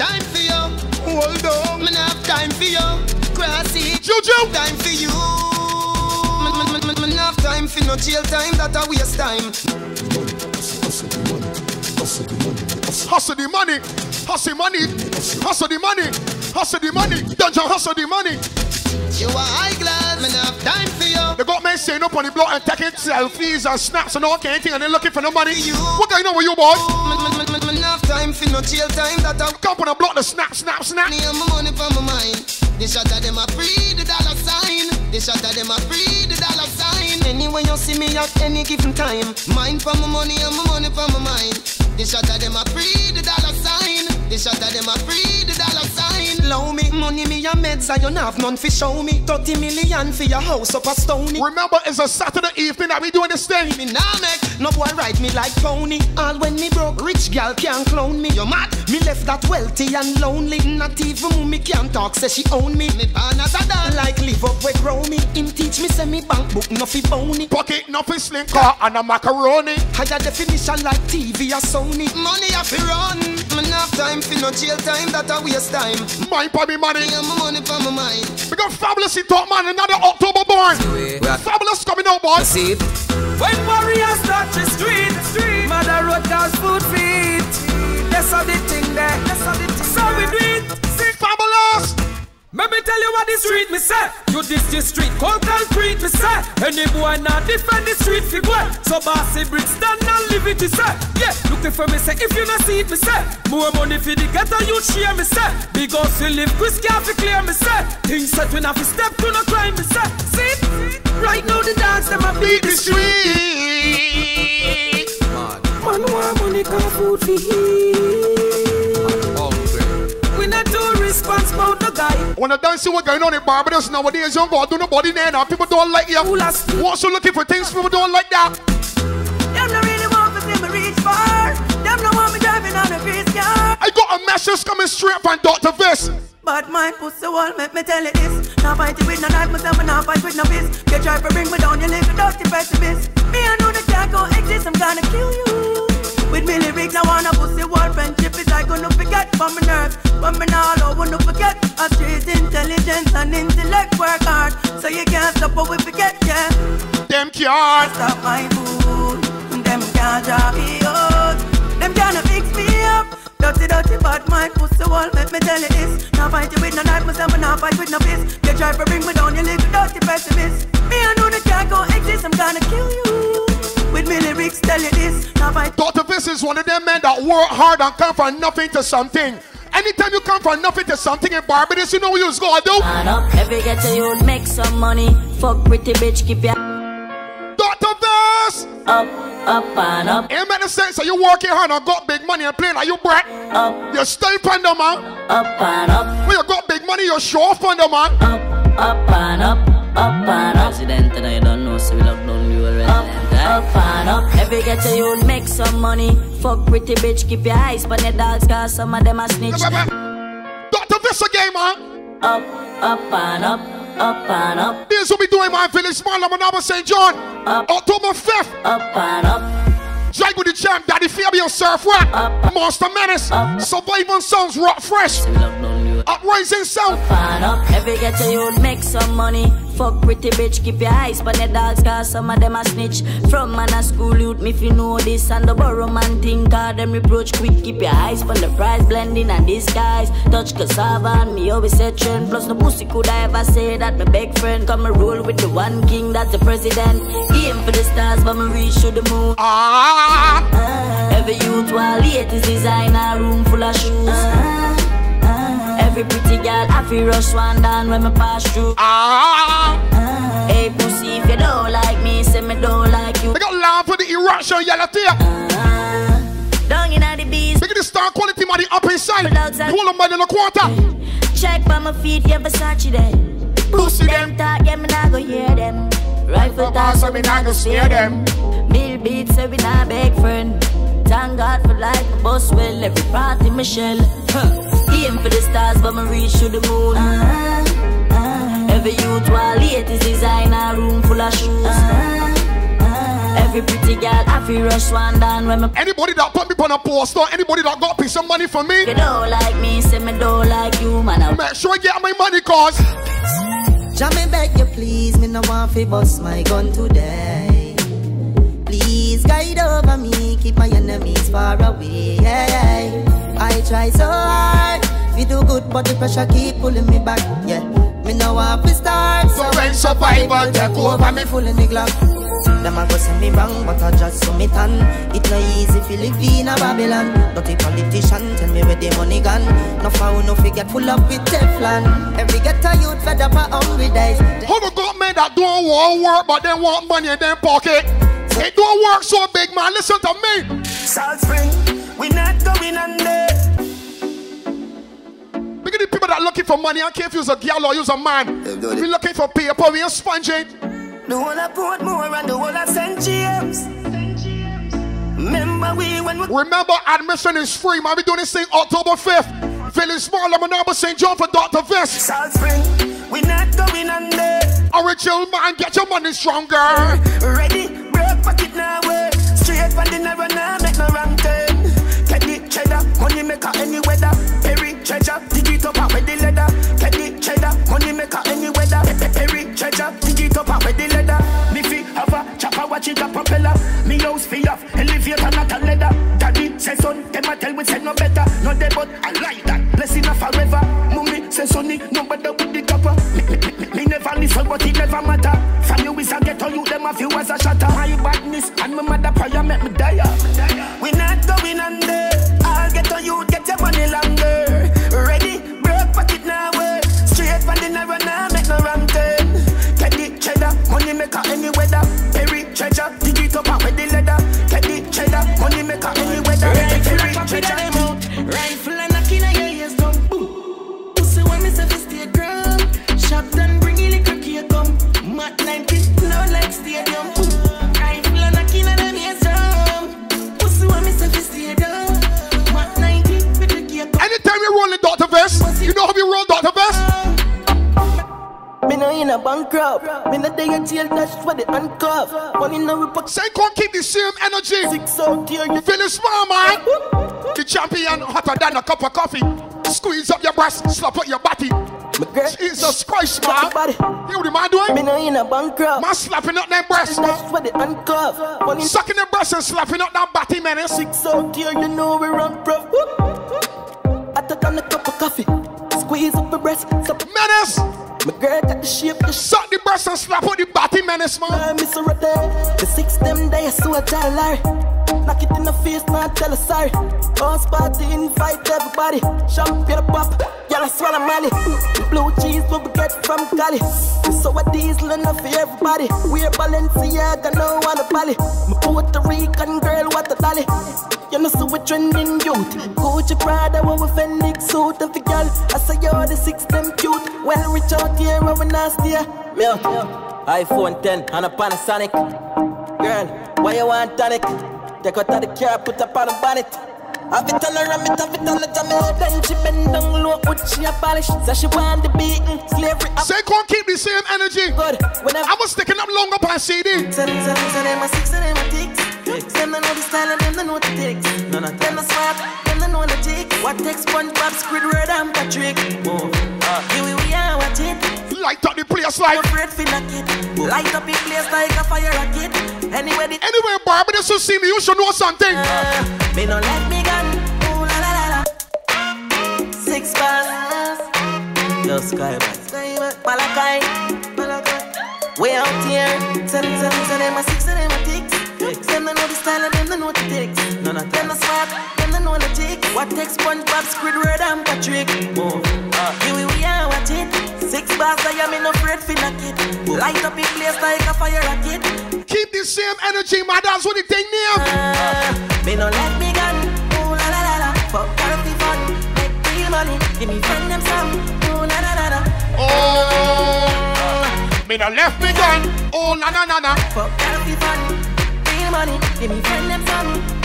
time for you. Hold on, me not have time for you. Grassy, Juju. time for you. Me, not have time for no jail time, that a waste time. Hustle the money. Hustle money. Hustle the money. Hustle money, hustle the money. Hustle the money, dungeon hustle the money. You are high class, have time for you. They got men saying up on the block and taking selfies and snaps and all kind of thing and they're looking for the money. What going on with you, boy? Have time for no jail time, that a Come on the block, the snap, snap, snap. money and my money for my mind. The shot of them a free the dollar sign. The shot of them a free the dollar sign. Anyway you see me at any given time. Mine for my money and my money for my mind. The shot of them a free the dollar sign. The shot of them a free the dollar sign. Low me money me a meds and you have none fi show me. 30 million for your house up a stony. Remember, it's a Saturday evening that we doing this thing. Me nah make no boy ride me like pony. All when me broke, rich gal can't clone me. You mad? Me left that wealthy and lonely. Not even mommy can talk, say she own me. Me born as a dad, like live up where grow me. Him teach me say me bank book no fi bony. Pocket, nothing slim car and a macaroni. Higher definition like TV or Sony. Money a fi run. Me nah have time fi no jail time, that a waste time. Mind for me money. Me and my money for my mind. We got Fabulous in top man, another October born. Fabulous coming out, boy. See it? When warriors touch the street, street, mother road cause food feet. That's how the thing there. That's how the thing So we do it. See, Fabulous. Let me tell you what the street me say. You this the street, cold concrete me say. Any boy not defend the street fi boy. So bossy bricks stand and live it, say. Yeah, looking for me say. If you not see it, me say. More money for the ghetto youth share me say. Big house fi live, Chris can't fi clear me say. Things set we not fi step to no crime me say. See it? Right now the dogs them a beat the street. Man want money can't food fi eat. We not too responsible. When I don't see what going on in Barbados nowadays, you don't go do nobody there now. People don't like you. Also looking for things people don't like that. Them no really want to see me reach far. Them no want me driving on a grease car. I got a message coming straight from Dr. Viss. But my pussy wall make me tell you this. Now fight it with no knife, myself and now fight with no fist. You try to bring me down, you little dirty pessimist. Me I know that can't go exist, I'm gonna kill you. With me lyrics, I wanna pussy wall friendship is I gonna forget from my nerves. But me now I wanna forget. A street intelligence and intellect work hard. So you can't stop what we forget, yeah. Them can't stop my food. Them can't drop me out. Them can't fix me up. Dirty, dirty, bad mind, pussy wall, make me tell you this. Now fight you with no knife, myself, and now fight with no fist. You try to bring me down, you little dirty pessimist. Me, I know that can't go exist, I'm gonna kill you. With me lyrics, tell you this. Now fight. Dr. Viss is one of them men that work hard and come from nothing to something. anytime you come from nothing to something in Barbados, you know what you was gonna do? Man up, every ghetto youth make some money. Fuck pretty bitch, keep your Dr. Verse! up, up and up. It make sense so you working hard and got big money and playing like you brat. Up. You stay on the man. Up and up. When you got big money, you show off on the man. Up, up and up, up and up. President and I don't know, so we lock down you already. Up, up and up. Every ghetto youth make some money. Fuck pretty bitch, keep your eyes on the dogs, cause some of them are snitch. Dr. Verse again, man. Up, up and up, up and up. This what we doing, my village, small, I'm St. John. Up. October 5th. Up and up. Jagwa De Champ, Daddy Fabian Surf Rap, Monster Menace, Surviving Sounds Rock Fresh, Uprising Sound. Fan up, every ghetto youth make some money. Fuck pretty bitch, keep your eyes on the dogs, cause some of them are snitch. From man a school youth, me if you know this, and the borrow man think, cause them reproach quick. Keep your eyes on the price, blending and disguise. Touch cassava and me always say trend. Plus no pussy could I ever say that my big friend. Come and roll with the one king, that's the president. Aim for the stars, but me reach to the moon. Ah. Every youth while latest designer, room full of shoes. Every pretty girl, I feel rush one down when me pass through. Ah. Uh-huh. Hey pussy, if you don't like me, say me don't like you. They got love for the eruption, yellow tape. Down in the beast. Look at the star quality money up inside. Pull them by the quarter. Check by my feet, yeah, Versace there. Pussy them talk, yeah, me not go hear them. Rifle talk, so me not go scare them. Mill beats, so we not beg friend. Thank God for life, boss well, every party Michelle. Huh. Aim for the stars, but me reach to the moon. Uh-huh. Every youth while latest designer, room full of shoes. Uh-huh. Every pretty girl, I feel rush one down when me. Anybody that put me on a poster, anybody that got piece of money for me, You don't like me, say me don't like you, man. I make sure I get my money, cause. Jah me beg you please, me no want fi bust my gun today. Please guide over me, keep my enemies far away. I try so hard, we do good, but the pressure keep pulling me back. Yeah, me no want fi start. So when survival take over me full of neglect. Them a go say me wrong, but I just so me tan. It no easy fi live in a Babylon. Dirty politician tell me where the money gone. No found no fi get full up with Teflon. Every get a youth fed up a hungry days. How we got men that don't want work, but they want money in their pocket? It don't work so big, man. Listen to me. Salt Spring, we not going under. The people that are looking for money. I if you're a girl or you're a man. We looking for paper. We ain't sponging. The whole of Portmore and the whole of St. James. Remember we when we Remember, admission is free, man. We doing this thing October 5th. Village Small, I'm number St. John for Dr. Vest. Spring, we not going under. Original man, get your money stronger. Ready, break pocket now, way. Straight from the narrow now, make no wrong turn. Get the cheddar, money maker any weather. Perry treasure, it up with the leather. Get cheddar, money maker any weather. Perry treasure, dig it up with the leather. Me fi have a chopper, watch it a propeller. Me house fi off, elevator not a leather. Daddy say son, them a tell we say no better. No they but I like that, blessing a forever. Mummy say sonny, no better with the copper. Me, never listen, but it never matter. From you is a ghetto, you them a few as a shatter. My badness and my mother prayer make me die. We not going under. I'll get to you, get your money longer. Bankrupt. Me no day in jail dash for the handcuff. Money no we pocket. Say, can't keep the same energy. Six out here, you feel small, man. The champion hotter than a cup of coffee. Squeeze up your breast, slap up your body. Jesus Christ, man. You what the man doing? Me no in a bankrupt. Man slapping up them breasts. Dash for the handcuff. Money Sucking the breasts and slapping up that body, man. Six out here, you know we run rough. I took on a cup of coffee. Squeeze up the breast. Slap Menace. My girl got the shape. The Suck the breast and slap up the body, menace, man. I miss her right there. The six them days, so I tell Larry. Knock it in the face, not tell her sorry. Boss party, invite everybody. Champagne pop, y'all swallow Molly. Blue cheese, what we get from Cali. So a diesel enough for everybody. We're Balenciaga, no one a. My Puerto Rican girl, what a dolly. You know, so we trending youth. Gucci Prada, when we Fenix suit of the girl. I say you're the six, them cute. Well, rich out here, when we nasty. Out. iPhone 10 and a Panasonic. Girl, why you want tonic? Take out of the car, put up on the bonnet. Have it on her, ram it, have it on the jam it. Then she bend down low, with she a polish. So she want the beating, slavery. Say, can't keep the same energy. Good. Whenever I was sticking up long up on CD. Send, send, send them a six, send them a ticks. Them they know the style and them they know the ticks. None of them the smart, them they know the ticks. What takes SpongeBob, Squidward and Patrick? Move. Uh, here we, we are, watch it. Light up the place like. Afraid fi knock it. Light up the place like a fire rocket. Anywhere the Anyway, Barbados you see me, you should know something. uh, me no let me gun. Ooh la la la la. Six bars. Yo, Skyback. Skyback. Malakai. Malakai. Way out here. Send, send, send them a six, send them a ticks. Them they know the style and them they know the ticks. None of them the smart, them they know the ticks. What takes SpongeBob, Squidward and Patrick? Move. Uh, here we, we are, watch it. Six bars, I am in no afraid fi knock it. Light up the place like a fire rocket. Keep the same energy, my that's what the thing name. Uh, me no let me gun. Ooh la la la la. Fuck therapy fun. Make real money. Give me friend them some. Ooh la la la la. Oh, me no left me gun. Oh, na na na na. Fuck therapy fun. Real money. Give me friend them some.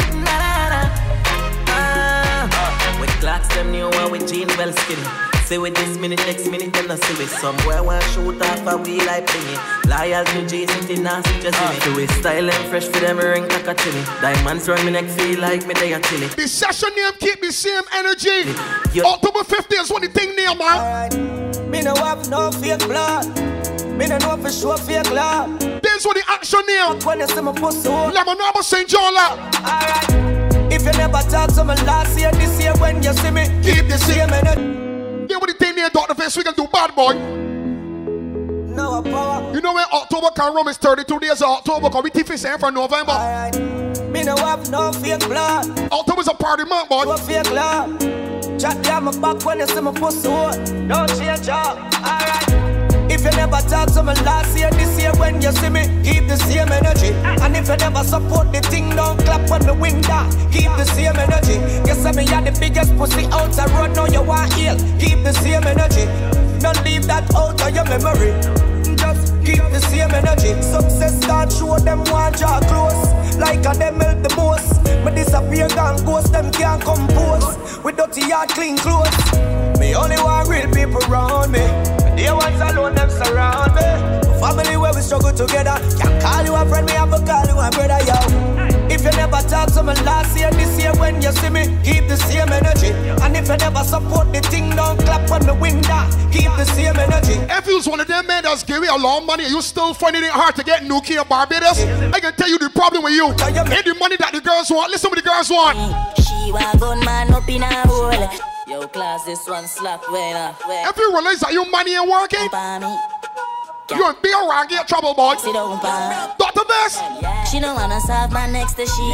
With clocks them new one with jeans well skinny. Say with this minute, next minute, then I see with somewhere one shoot off a wheel like penny. Loyal to J City, nasty just uh, Do it style and fresh for them ring like a cockatini. Diamonds round me neck feel like me they are chilly. The session name keep the same energy. October 50th is what the thing name, man. Alright. Me no have no fake blood. Me no know for sure fake love. This what the action name. When you see my pussy hole. Lemon Arbor St. John la. Alright. If you never talk to me last year, this year when you see me, keep the same energy. Yeah, what the thing name, Dr. Face, we can do bad boy. No power. You know when October can run is 32 days of October, because we teeth is for November. Alright. Me no have no fake blood. October's a party month, boy. No fake love. Chat down my back when you see my pussy hole. Don't change up. Alright. If you never talk to me last year, this year when you see me, keep the same energy. And if you never support the thing, don't clap when the wing down. Keep the same energy. You say me are the biggest pussy out the road, now you want heal. Keep the same energy. Don't leave that out of your memory. Just keep the same energy. Success start show them want draw close. Like a them help the most. Me disappear gone ghost, them can't compose. With dirty heart, clean clothes. Me only want real people around me. They ones alone, them surround me. Family where we struggle together. Can't call you a friend, me have to call you a brother, yo. If you never talk to me last year, this year when you see me, keep the same energy. And if you never support the thing, don't clap when the wind down. Keep the same energy. If you was one of them men that's giving a lot of money and you still finding it hard to get Nuki or Barbados, I can tell you the problem with you. Ain't the money that the girls want. Listen what the girls want. She wagon man up in a hole. Class, this one slap when when. If you realize that your money ain't working, you in big around get trouble, boy. Sit down. Dr. Best. She don't wanna serve man next to she.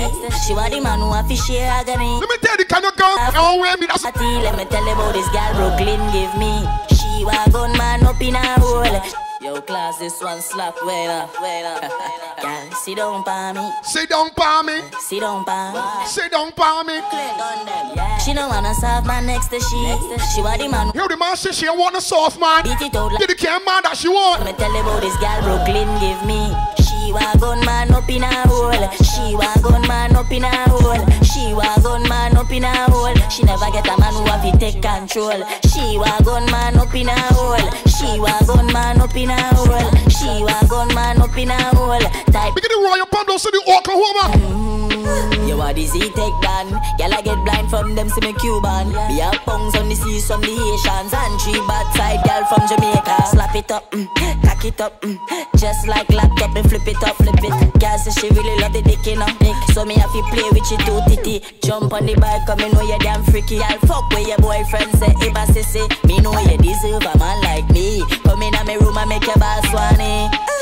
She want the man who have share agony. Let me tell you the kind of girl I don't wear me. That's Let me tell you about this girl Brooklyn give me. She wagon man up in a hole. Yo, class, this one slap when uh, when uh. Girl, sit down, pa me. Sit down, pa me. Sit down, pa. Sit down, pa me. She don't wanna serve man next to she. She want the man. Yo, the man say she want a soft man. Beat it out like. Get the can man that she want. Let me tell you about this girl Brooklyn give me. She wagon man up in a hole. She wagon man up in a hole. She wagon man up in a hole. She never get a man who have to take control. She wagon man up in a hole. She wagon man up in a hole. She wagon man up in a hole. Type. Look at the Royal Pablo City, Oklahoma. You are the Z take down. Y'all I get blind from them see me Cuban. Me have pungs on the seas from the Haitians and three bad side gal from Jamaica. Slap it up, mm, cock it up, mm, just like laptop and flip it up, flip it. Girl say she really love the dick, you know. So me have to play with you too titty. Jump on the bike, come me know you damn freaky. I'll fuck with your boyfriend say Iba sissy. Me know you deserve a man like me. Come in a me room and make your boss swanny. She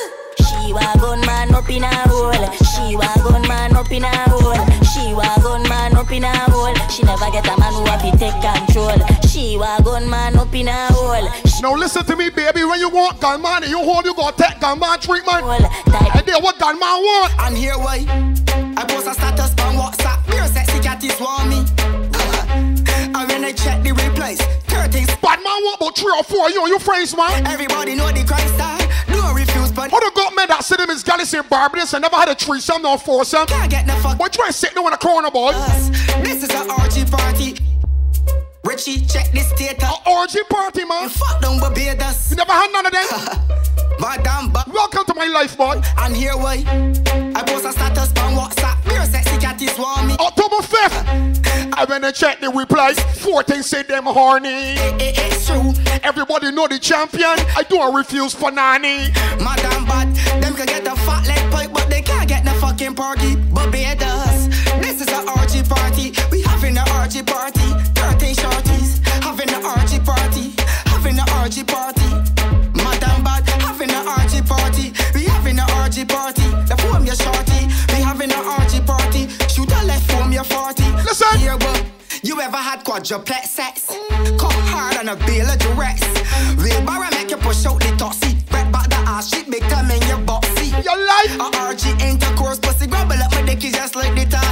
She wa gunman up in a hole. She wa gunman up in a hole. She wa gunman up in a hole. She never get a man who have to take control. She wa gunman up in a hole. Now listen to me, baby. When you want gunman, you hold, you got take gunman treatment. And then what gunman want? And here why I post a status on WhatsApp. Your sexy cat is want me. Uh-huh. and when I check the replies, 13 Bad man want about three or four. You and your friends, man. Everybody know the crime style. No refuse, but How the got men that sit in his galley in Barbados and never had a threesome nor foursome? Can't get no fuck. What try sitting in a corner, boy? This is an orgy party. Richie, check this status. An orgy party, man. You fuck down Barbados. You never had none of them. Madam, but welcome to my life, boy. And here why I post a status on WhatsApp. Your sexy cat is me. October 5th. I went and check the replies. 14 say them horny. It's. Everybody know the champion. I don't refuse for nanny. Madam, but them can get a fat leg pipe, but they can't get no fucking party. Barbados. This is an orgy party. We having an orgy party. 13 shorties. Having an orgy party. Having an orgy party. Madam, but having an orgy party. We having an orgy party. The form your shorty. Listen. Here, but you ever had quadruplet sex? Cut hard on a bale of duress. Wheelbarrow make you push out the tossy. Break back the ass, shit big time in your boxy. Your life. A RG intercourse, pussy grabble up my dick is just like the task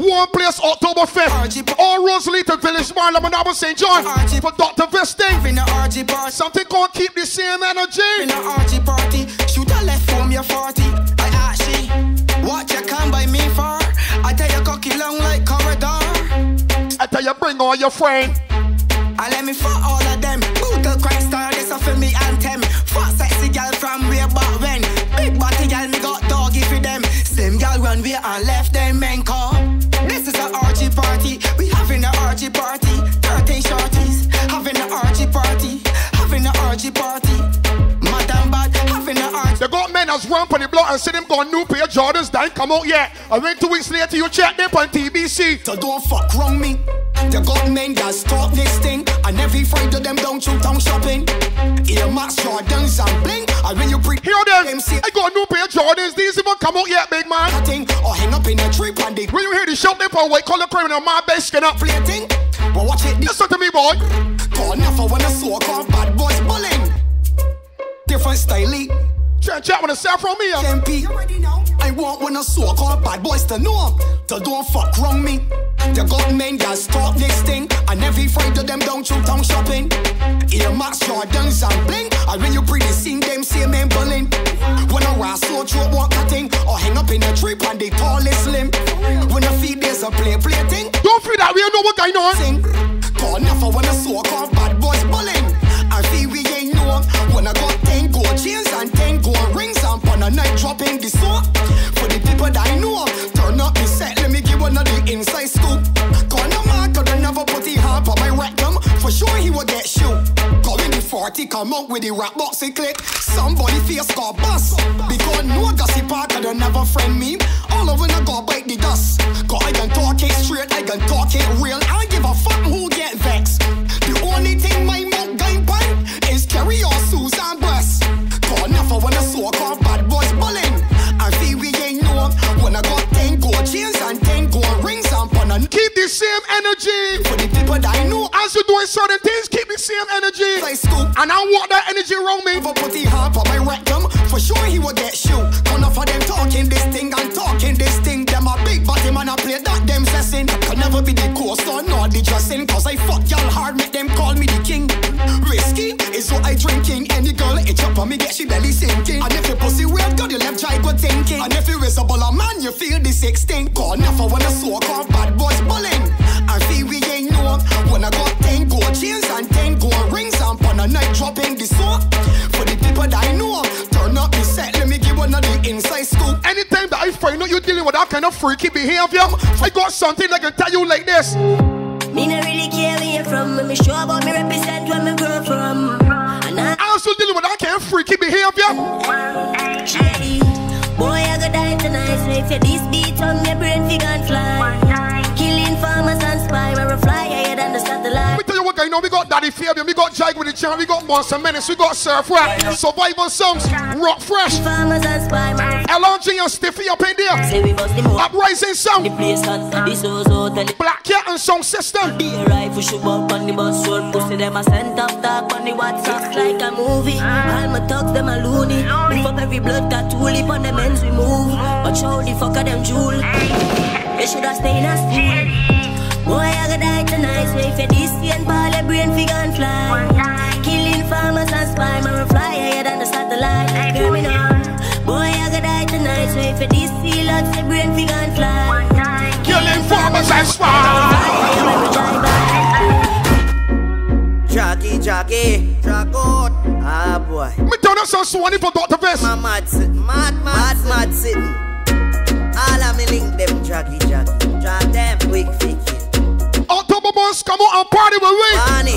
one place October 5th. All roads lead to Village Bar, Lemon Arbor St. John. For Dr. Visting. Having an orgy party. Something called keep the same energy. In an RG party. Shoot a left from your 40. I she, what you come by me for? I tell you cocky long like corridor. I tell you bring all your friends. I let me fuck all of them. Brutal crime star, this a for me anthem. Fuck sexy gal from way back when. Big body gal, me got doggy for them. Same gal run way and left them men come. Run on the block and see them got new pair Jordans that ain't come out yet. I went two weeks later, you check them on TBC. So don't fuck wrong me. The got men that stop this thing. And every Friday them down to town shopping. Ear Max Jordans and bling. And when you pre Hear them. I got a new pair of Jordans. These even come out yet, big man. Thing, or hang up in a tree and they When you hear the shout them for white collar criminal, my best skin up. plating. But watch it. Listen to me, boy. Call never when I saw call bad boys bullying. Different style. Chat chat when I say from me. MP. I want when I saw call bad boys to know. To don't fuck wrong me. The got men that stop this thing. And every Friday them down to town shopping. Ear Max Jordans and bling. And when you pretty seen them say men bullying. When I ras so throat walk a thing. Or hang up in a tree and they tallest slim. When I feed there's a play play thing. Don't feel that we know what going on. Sing. Call never when I saw call bad boys bullying. I feel we ain't know when I got 10 gold chains and 10 gold rings and on a night dropping the soap. For the people that I know, turn up the set, let me give one of the inside scoop. Man, cause I never put the harp on my rectum. For sure he will get shoot. Calling the 40, come out with the rap box and click. Somebody face got bust. Because no gossip part, I never friend me. All over the go bite the dust. Cause I can talk it straight, I can talk it real. I give a fuck who get vexed. The only thing my carry on Susan breast. Call never when I saw call bad boys bullying. I feel we ain't know when I got 10 gold chains and 10 gold rings and on a Keep the same energy. For the people that I know, As you doing certain things, keep the same energy. I scoop. And I want that energy around me. Never put the harp on my rectum. For sure he will get shoot. Come off of them talking this thing and talking this thing. Them a big a play that them sessin. Can never be the coaster nor the dressing. Cause I fuck y'all hard, make them call me the king. Whiskey is what I drinking. Any girl itch up on me, get she belly sinking. And if your pussy weird, got the left try go thinking. And if you is a baller man, you feel the 16. Call never I saw call bad boys bullying. I feel we ain't know when I got 10 gold chains and 10 gold rings and on a night dropping the soap. For the people that I know, turn up the set, let me give one of the inside scoop. Anytime that I find out you're dealing with that kind of freaky behavior, I got something I can tell you like this. Me no really care where you're from. Me sure about me represent where me grow from. And I I'm still dealing with that kind of freaky behavior. Hey, boy, I go die tonight. So if you this beat on your brain, fi gon' fly. Fabian, we got Jake with the jam, we got Monster Menace, we got Surf Rap, Survival Songs, Rock Fresh. LRG and Stiffy up in there. Uprising Sound. Black Cat and Sound System. Be a rifle, shoot up on the bus road. Pussy them a send up dark on the WhatsApp like a movie. All my thugs them a loony. Lift up every blood tattoo, lip on them ends we move. Watch how the fuck of them jewel. They shoulda stay in a school. Boy, I gotta die tonight. So if you this and ball your brain figure and fly. Killing farmers and spy, man, fly higher than the satellite. Criminal. Boy, I gotta die tonight. So if you this see lots your brain figure and fly. Killing farmers and Jockey, jockey, track out. Ah, boy. Me tell you some Swanee for Dr. Vest. Mad, mad, sit- mad, mad, mad, sitting. All of me link them, jockey, jockey. Drop them, quick, quick. October boys, come out and party with me. Money.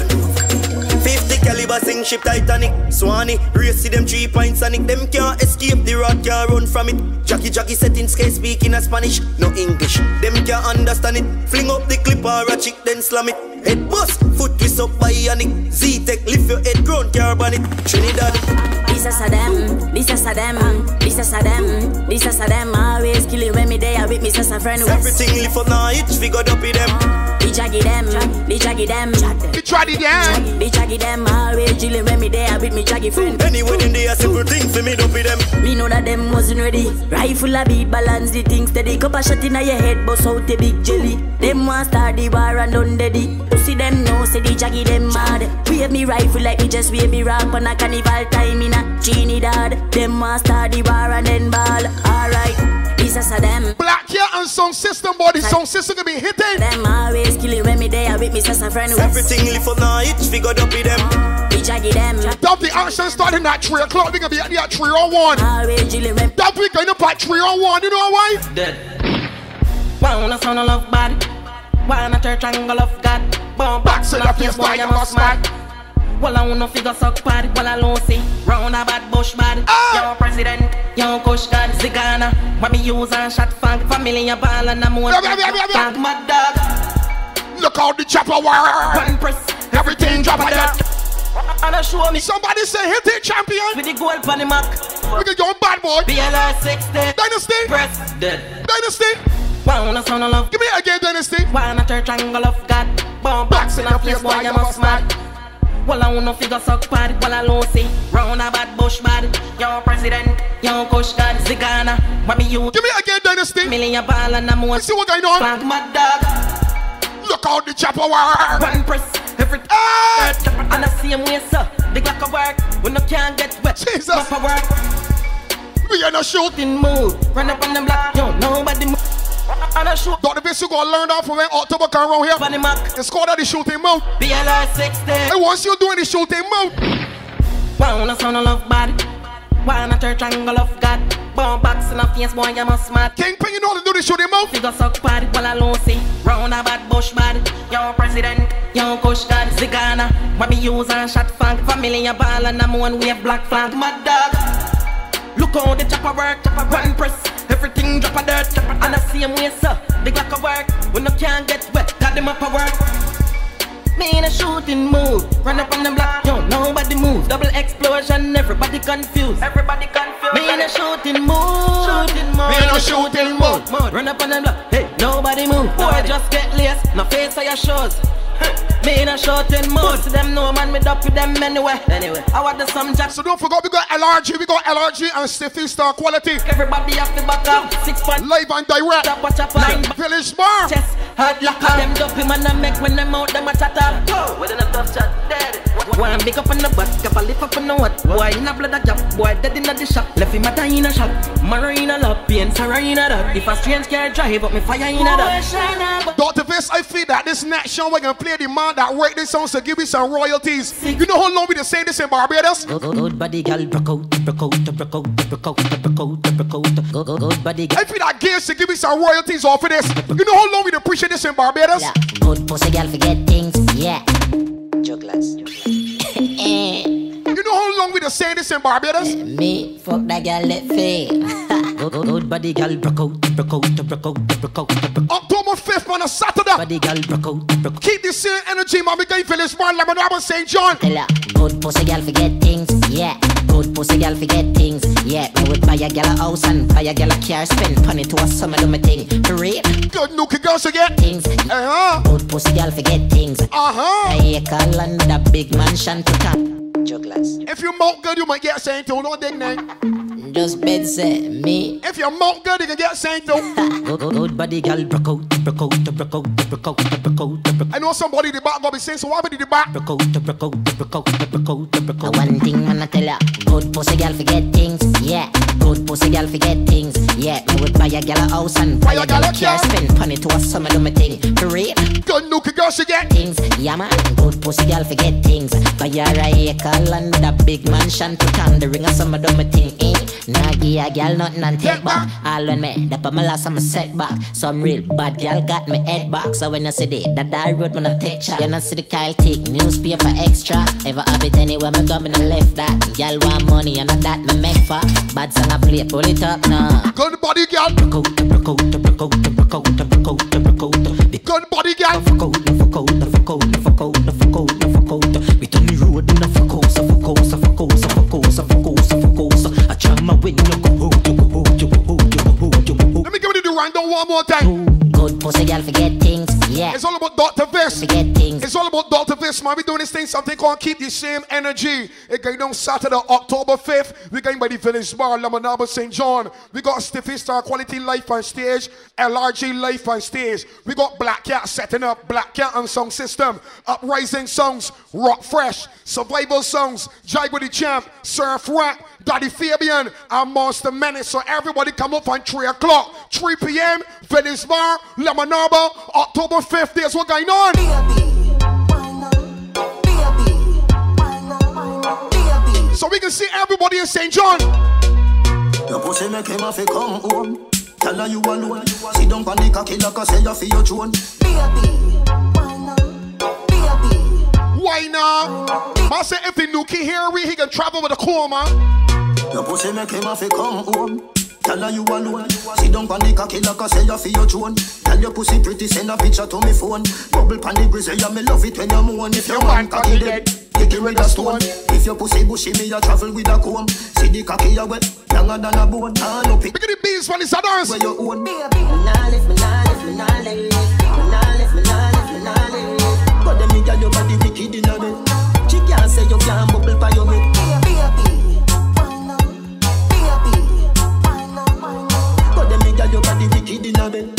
50 caliber sing ship Titanic. Swanee Race see them three points and Them can't escape the rod can't run from it. Jackie Jackie set in skate speaking a Spanish. No English. Them can't understand it. Fling up the clip or a chick then slam it. Head bust Foot twist up bionic. Z-Tech lift your head ground carbon it. Trinidad. This is a them, this is a them, this is a them, this is a them. Always killing when me there with me, just a friend. West. Everything lift up now it's figured up with them The jaggy them, the jaggy them, the jaggy them, the jaggy them. Always chilling when me there with me jaggy friend. Anyway, in there, simple things for me, don't be them. Me know that them wasn't ready. Rifle a beat, balance the things steady. Cup a shot in your head, bust out the big jelly. Them want start the war and done daddy. You see them know, say the jaggy them mad. Wave me rifle like me just wave me rock on a carnival time in a Trinidad. Them want start the war and then ball. Alright, this is a them. Black Cat and Sound System, boy. The Sound System gonna be hitting. Them always killing when me there with me, just a friend. West. Everything lift for now it's figured up with them The jaggy them. That the action starting at 3 o'clock. We gonna be at the at 3 or 1. Always chilling when That we going up at 3 or 1. You know why? Dead. Wanna sound of love bad. Wanna turn triangle of God. Bomb back, so the face boy, you must mad. Well, I wanna figure suck party, well, I don't see. Round a bad bush bad. Ah! Yo, president, yo, kush god, Zigana. What me use and shot funk, family, a ball, and I'm one. Funk, my dog. Look how the chopper work. One press, Everything drop like that. And I show me. Somebody say hit it, champion. With the gold pan the mark. Look at your bad boy. BLR 60. Dynasty. Press, dead. Dynasty. Wanna sound of love. Give me again, Dynasty. Wanna turn triangle of God. Bomb box in a face, boy, you must mad. Well, I wanna figure suck party, well, I don't. Round a bad bush bad. Yo, president, yo, kush god, Zigana. What me you? Give me again, Dynasty. Million ball and I'm one. See what going on? Flag my dog. Look how the chopper work. One press, every Ah! And I see him way, sir. The Glock a work. When I can't get wet. Jesus. Map work. We are not shooting. Shooting move. Run up on them block. Yo, nobody move. And I shoot. Dr. Vince, you gonna learn that from when October come around here. Funny mark. It's called out the shooting mode. BLR 60. And once you're doing the shooting mode, Wanna sound of love bad. Wanna turn triangle of God. Bomb box in a face, boy, you must mad. Kingpin, you know how to do the shooting mode. Figure suck party, well, I don't see. Round a bad bush bad. Yo, president, yo, kush god, Zigana. What me use and shot funk. Family, a ball, and I'm one wave black flag. My dog. Look how the chopper work, chopper one press. Everything drop a dirt, and I see him way, sir. The Glock a work. When I can't get wet, got them up a work. Me in a shooting mood, run up on the block, yo, nobody move. Double explosion, everybody confused. Everybody confused. Me in a shooting mood, shooting move. Me in a shooting mode. mode. Run up on the block, hey, nobody move. Boy, just get laced, no face of your shows. Me in a shooting mode. To them know man, me up with them anyway. Anyway, I want the some jack. So don't forget, we got LRG, we got LRG and Stiffy Star Quality. Everybody have to back up. Six point Live and direct. Chopper, chopper. Nine Village Bar. chest, hard lock up. Them dopey man, I make when them out, them a chat up. Go, with a tough dead. One big up on the butt, cap a lift up on the what? Boy in a blood a job, boy dead in the shop. Left him a in a shop. Marina lap, pain, Sarah in a that. If a strange car drive up, me fire in a that. Dr. Vince, I feel that this next show we're gonna play the man that write this song to give you some royalties. You know how long we been saying this in Barbados? Good, good body, girl, broke out, broke out, broke out, broke out, broke out, broke out. Good, good, good body, girl. I feel that Gears to give me some royalties off of this. You know how long we been preaching this in Barbados? Yeah, good pussy, girl, forget things. Yeah. Jugglers. You know how long we been saying this in Barbados? Me, fuck that girl, let fail. good, good, good body, girl, broke out, broke out, broke out, broke out, broke out. October 5th, on a Saturday. Body girl broke out, broke out. Keep the same energy, man. We going Village Bar, Lemon Arbor, St. John. Tell her, good pussy girl forget things, yeah. Good pussy girl forget things, yeah. Me would buy a girl a house and buy a girl a car, spend money to a summer do my thing. For real. Good nookie girls forget things. Uh-huh. Good pussy girl forget things. Uh-huh. I call and a big mansion to come. If you mouth good, you might get a. John. Don't dig name. Just bed say me. If you mouth good, you can get St. John. Good, good, good body girl broke out, broke out, broke out, broke out, broke out, broke out. I know somebody the back gonna be saying, so what happened the back? Broke out, broke out, broke out, broke out, broke out. One thing man I tell ya, good pussy girl forget things, yeah. Good pussy girl forget things, yeah. Me would buy a girl a house and buy a girl a car, spend money to a summer do my thing. For real. Good nookie girl she get things, yeah man. Good pussy girl forget things. Buy her a acre and a big mansion to town. The ring a summer do my thing, eh. Nah give a girl nothing and take back. All when me, that my last I'm a setback. Some real bad girl got me head back. So when I see the that die road when I take shot. You know see the Kyle take newspaper extra. Ever have it anywhere me go me no left that. Girl want money and that me make for. Bad song I play, pull it up now. Good body girl. Broke out, broke out, broke out, broke out, broke out, broke out. Good body girl. Fuck out, fuck out, fuck out, fuck out, fuck out, fuck out. We turn the road in a fuck out, out, you go. Let me give you the rundown one more time. Good pussy girl forget things, yeah. It's all about Dr. Viss. Forget things. It's all about Dr. Viss, man. We doing this thing, something called Keep the Same Energy. It going down Saturday, October 5th. We're going by the Village Bar, Lemon Arbor, St. John. We got Stiffy Star Quality Life on stage, LRG Life on stage. We got Black Cat setting up, Black Cat and Song System, Uprising Songs, Rock Fresh, Survival Songs, with the Champ, Surf Rap, Daddy Fabian, and Monster Menace. So everybody come up on 3 o'clock, 3 p.m., Village Bar, Lemon Arbor, October 5th. There's what going on. So we can see everybody in St. John. Your pussy make him have to come home. Tell her you alone. Sit down on the cocky like I say you feel your drone. Why now? I say if the Nuki here, we he can travel with a coma. Your pussy make him have to come home. Tell her you alone. Sit down on the cocky like I say you feel your drone. Tell your pussy pretty, send a picture to me phone. Bubble pan the grizzly, yeah, me love it when you moan. If your man cocky dead, kick it with a stone. If your pussy bushy, me a travel with a comb. See the cocky you wet, younger than a bone. Turn up it. Look at the bees when it's a dance. Where you own. Me nah lift, me nah lift, me nah lift. Me nah lift, me nah lift, me nah lift. But them me girl, your body wicked in a bed. Wicked in a bed.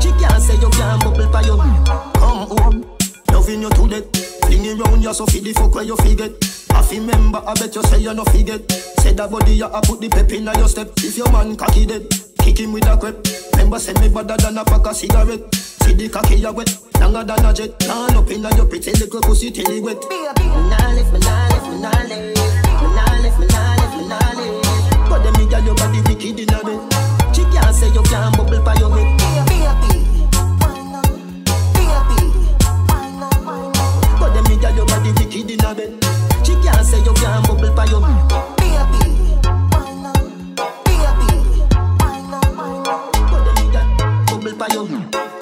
She can't say you can't bubble by your head. Come home, loving you to death. Fling it round you so feed the fuck where you forget. I fi remember, I bet you say you no forget. Say that body you a put the pep in your step. If your man cocky dead, kick him with a crep. Remember, send me better than a pack of cigarette. See the cocky you wet, longer than a jet. Turn up in your pretty little pussy till it wet. Me nah lift, me nah lift, me nah lift. Me nah lift, me nah lift, me nah lift. But them me girl your body wicked in a bed. Say you can't bubble by your head. But them girl your body wicked in a bed. She can't say you can't bubble by your head. But them me girl bubble by your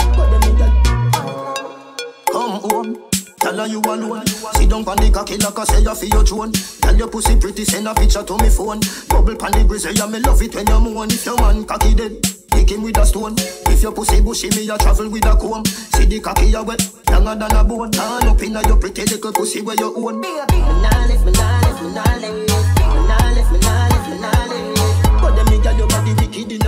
Tell her you alone. Sit down on the cocky like I say you feel your drone. Tell your pussy pretty, send a picture to me phone. Bubble pan the grizzly, yeah me love it when you moan. If your man cocky dead, kick him with a stone. If your pussy bushy, me a travel with a comb. See the cocky you wet, younger than a bone. Turn up inna your pretty little pussy where you own. Me nah lift, me nah lift, me nah lift. Me nah lift, me nah me nah. But them girl your body wicked in